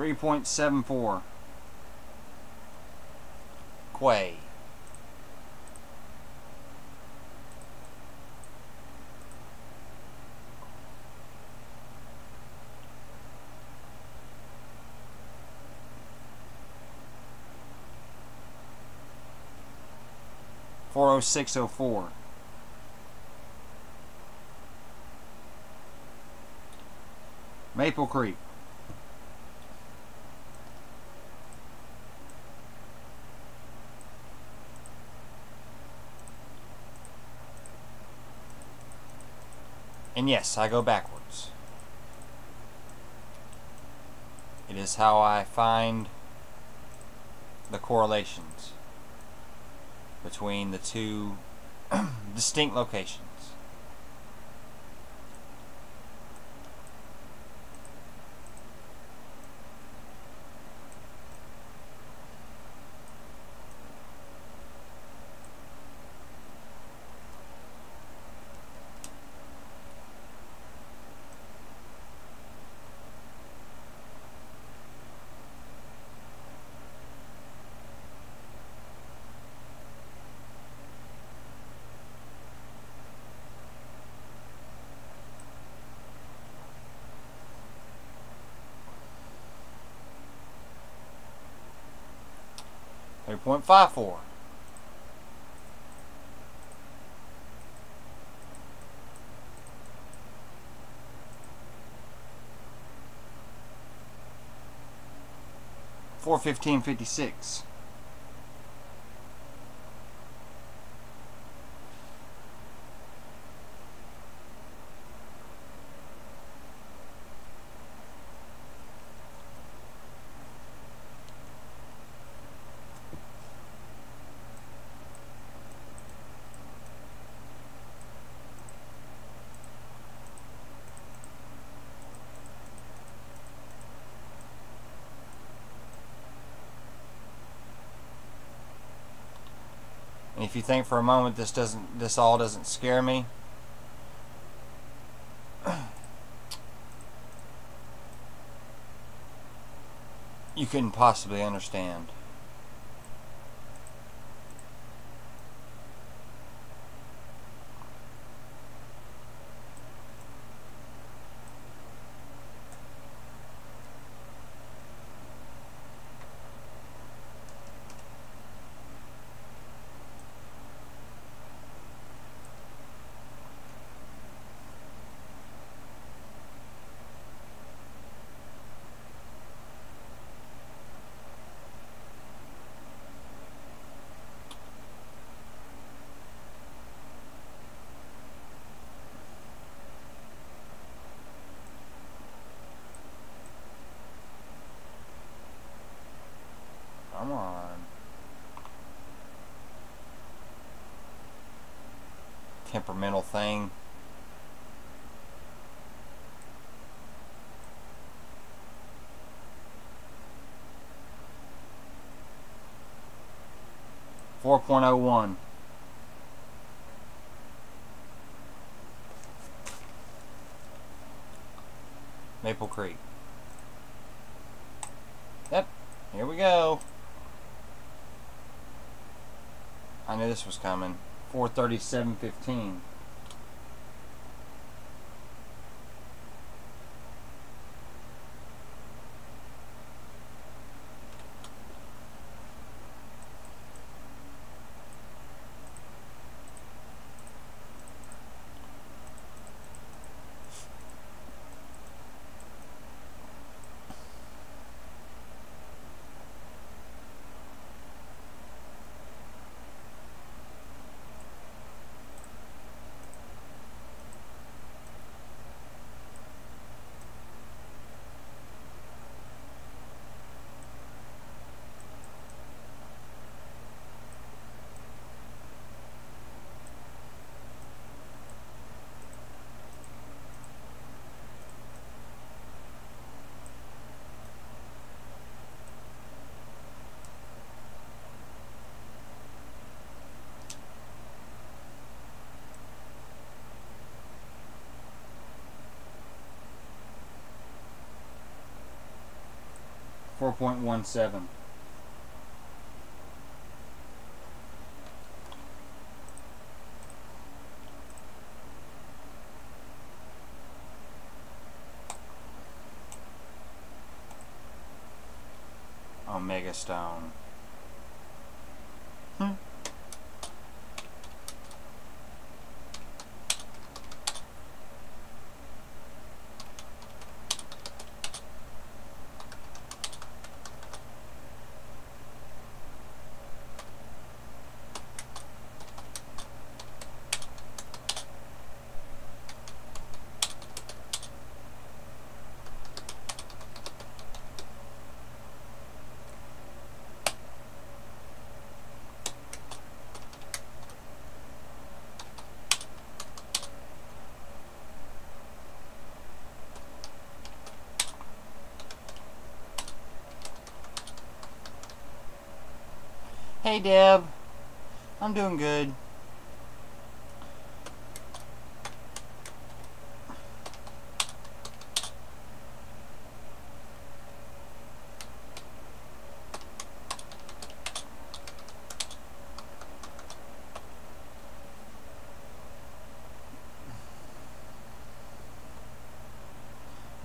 3.74. Quay. Four oh six oh four. Maple Creek. And yes, I go backwards. It is how I find the correlations between the two distinct locations. 3.54. Four fifteen fifty six. If you think for a moment this doesn't this all doesn't scare me, you couldn't possibly understand. Come on. Temperamental thing. Four point oh one. Maple Creek. Yep, here we go. I knew this was coming. 437.15. Four point one seven. Omega Stone. Hey, Deb. I'm doing good.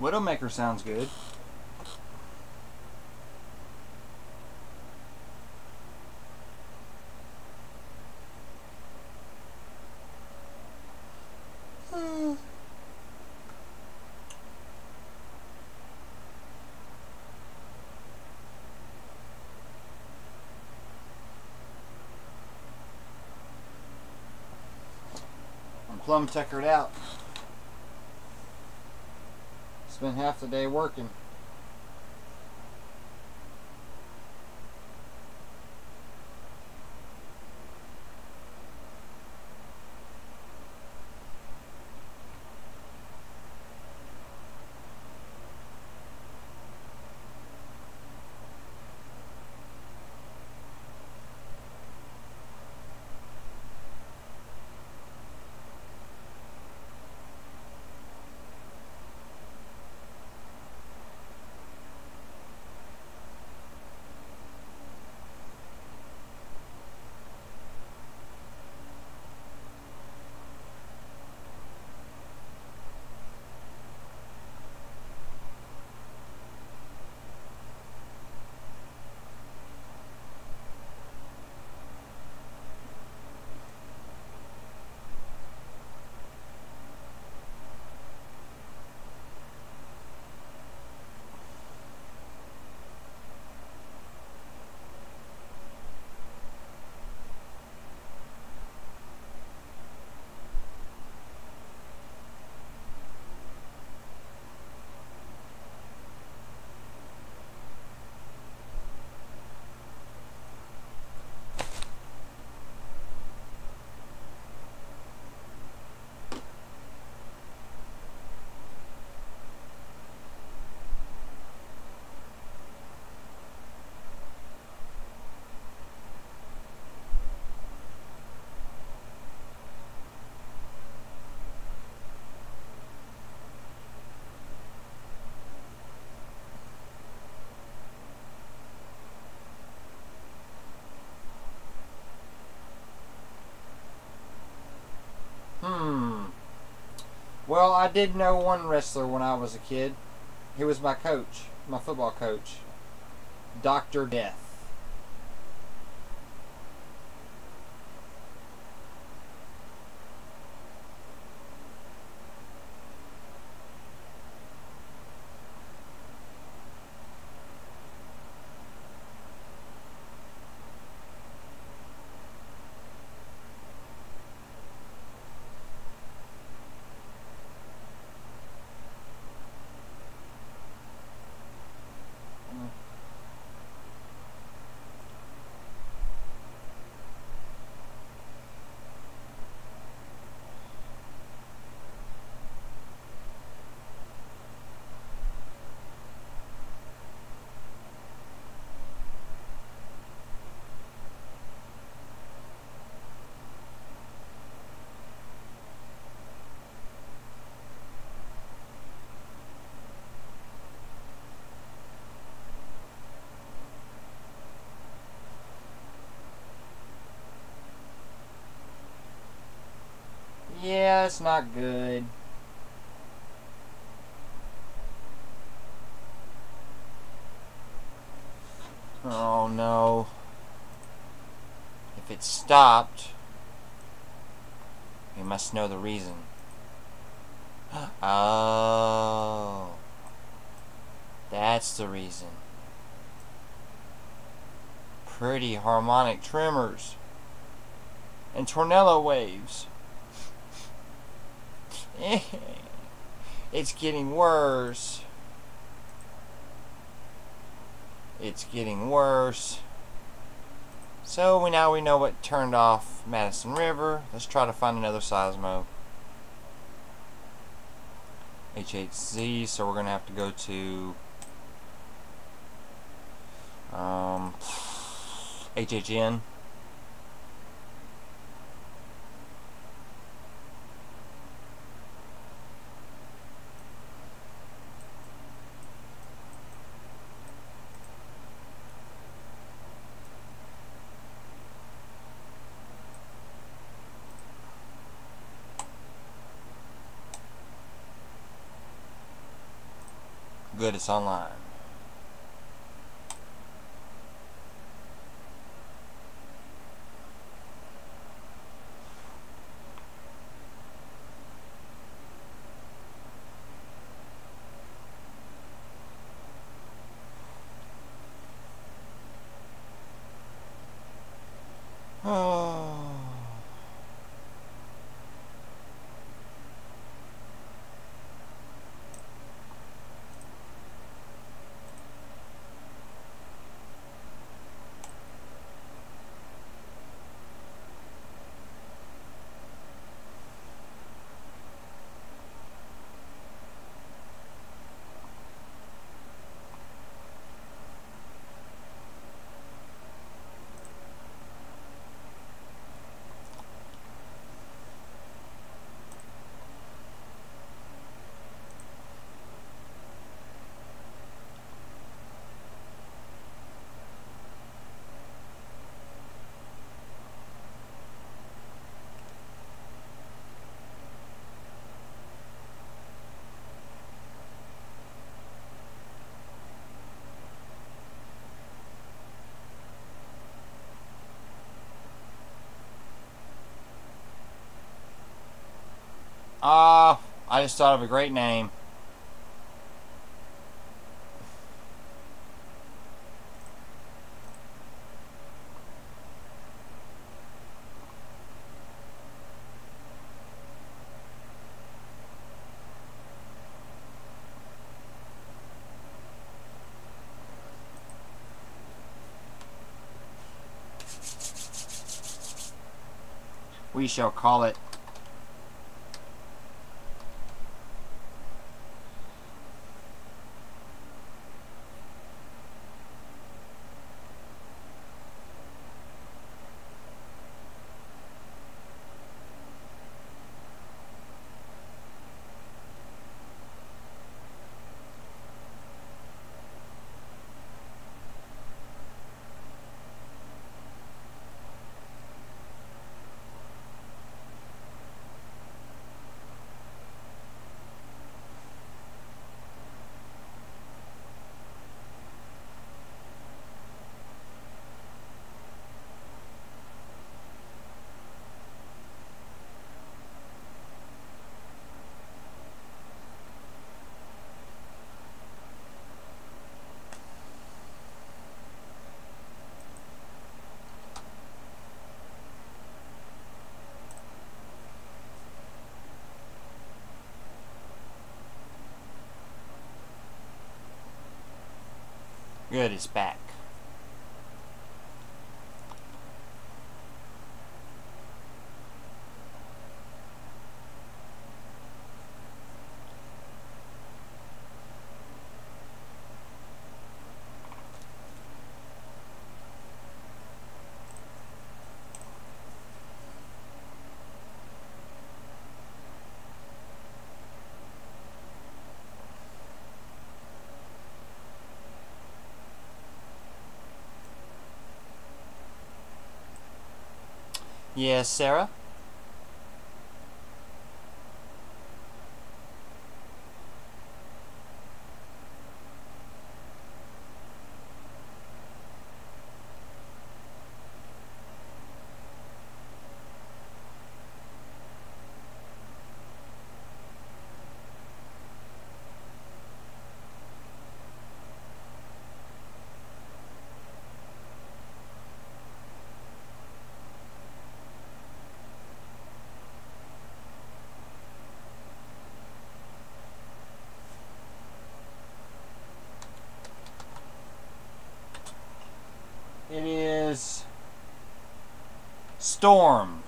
Widowmaker sounds good. Plumb tuckered out. Spent half the day working. Well, I did know one wrestler when I was a kid. He was my coach, my football coach, Dr. Death. It's not good. Oh no. If it stopped, we must know the reason. Oh. That's the reason. Pretty harmonic tremors. And tornado waves. it's getting worse. It's getting worse. So we now we know what turned off Madison River. Let's try to find another seismo. HHZ, so we're gonna have to go to um HHN. Good, it's online. Oh. Ah, I just thought of a great name. We shall call it Good, it's back. Yes, Sarah? storm.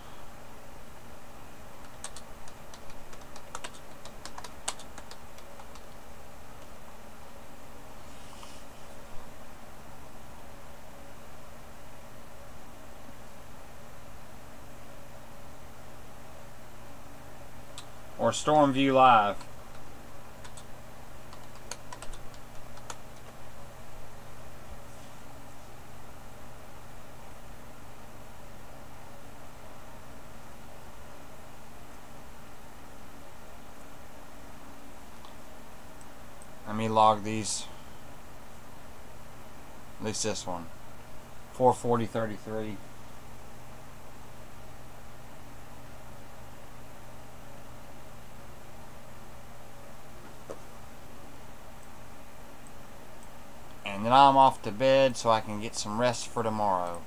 Or Storm View Live. Log these. At least this one. 440.33. And then I'm off to bed so I can get some rest for tomorrow.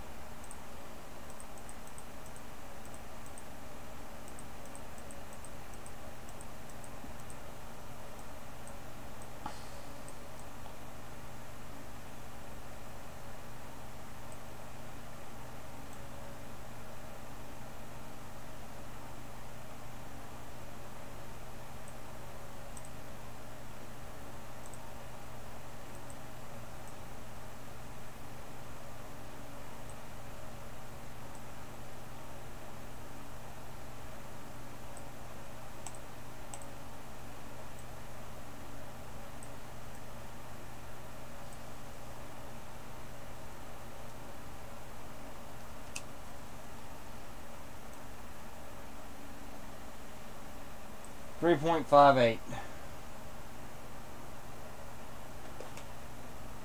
Three point five eight.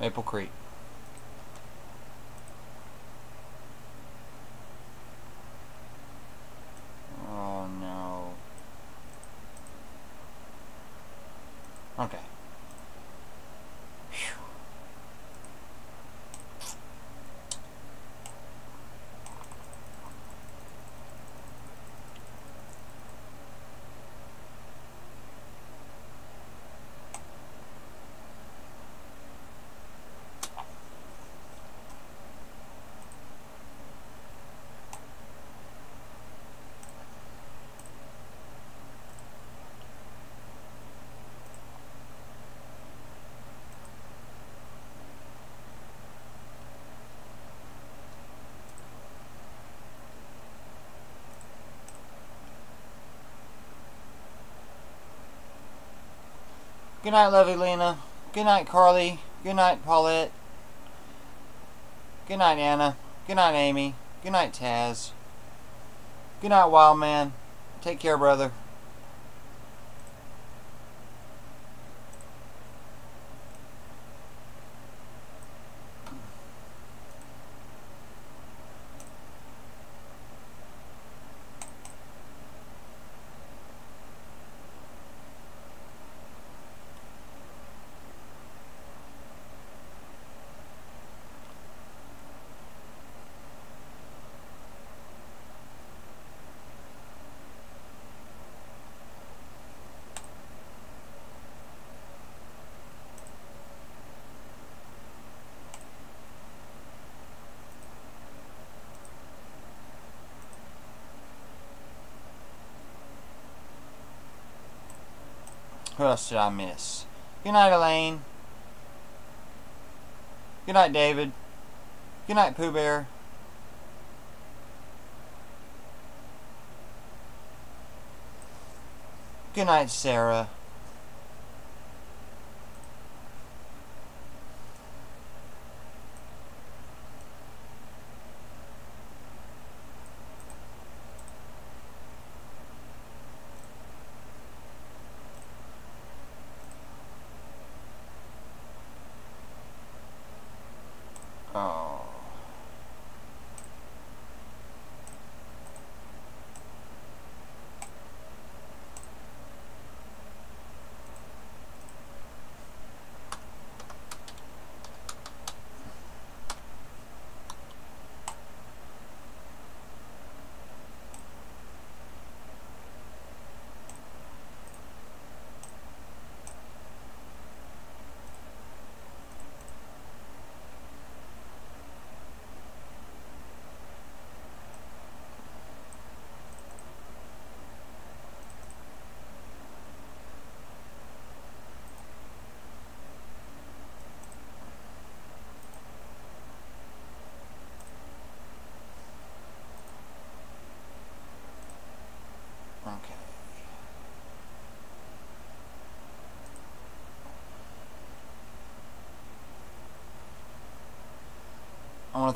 Maple Creek. Oh no. Okay. Phew. Good night, lovely Lena. Good night, Carly. Good night, Paulette. Good night, Anna. Good night, Amy. Good night, Taz. Good night, Wild Man. Take care, brother. Who else did I miss? Good night, Elaine. Good night, David. Good night, Pooh Bear. Good night, Sarah.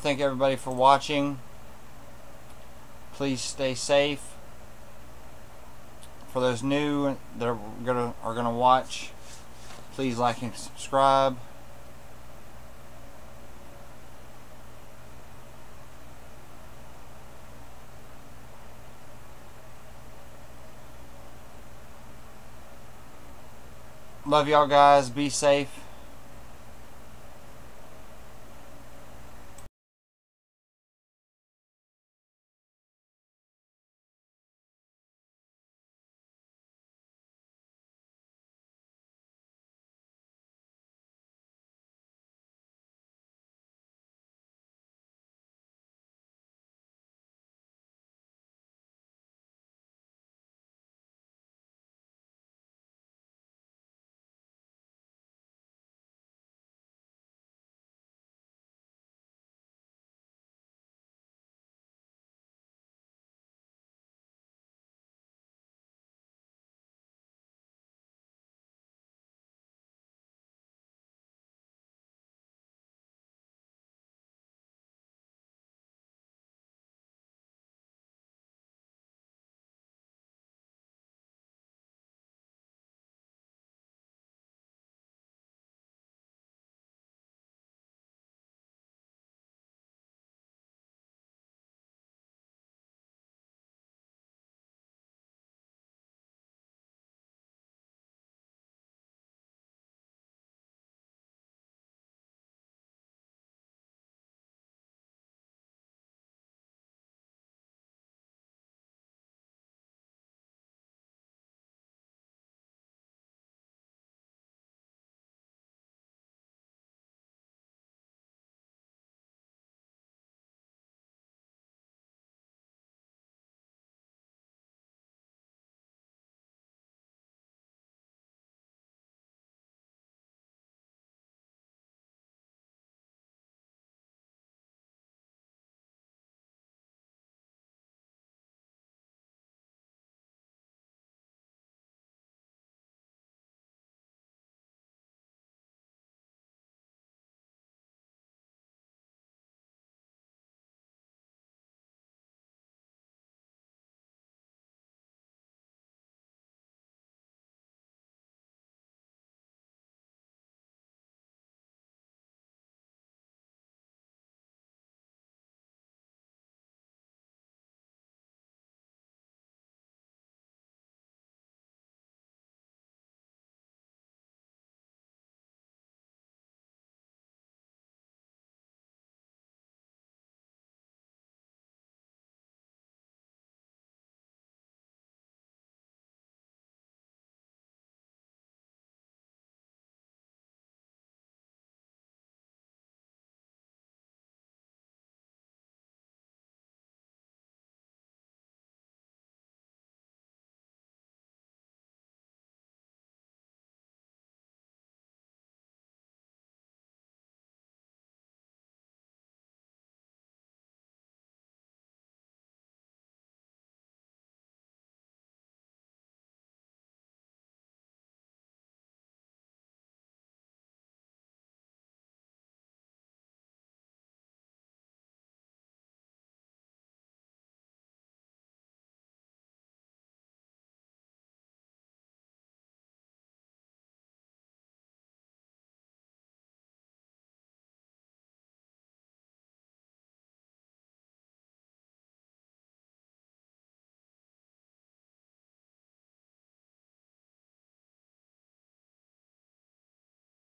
Thank everybody for watching. Please stay safe. For those new that are gonna are gonna watch, please like and subscribe. Love y'all guys. Be safe.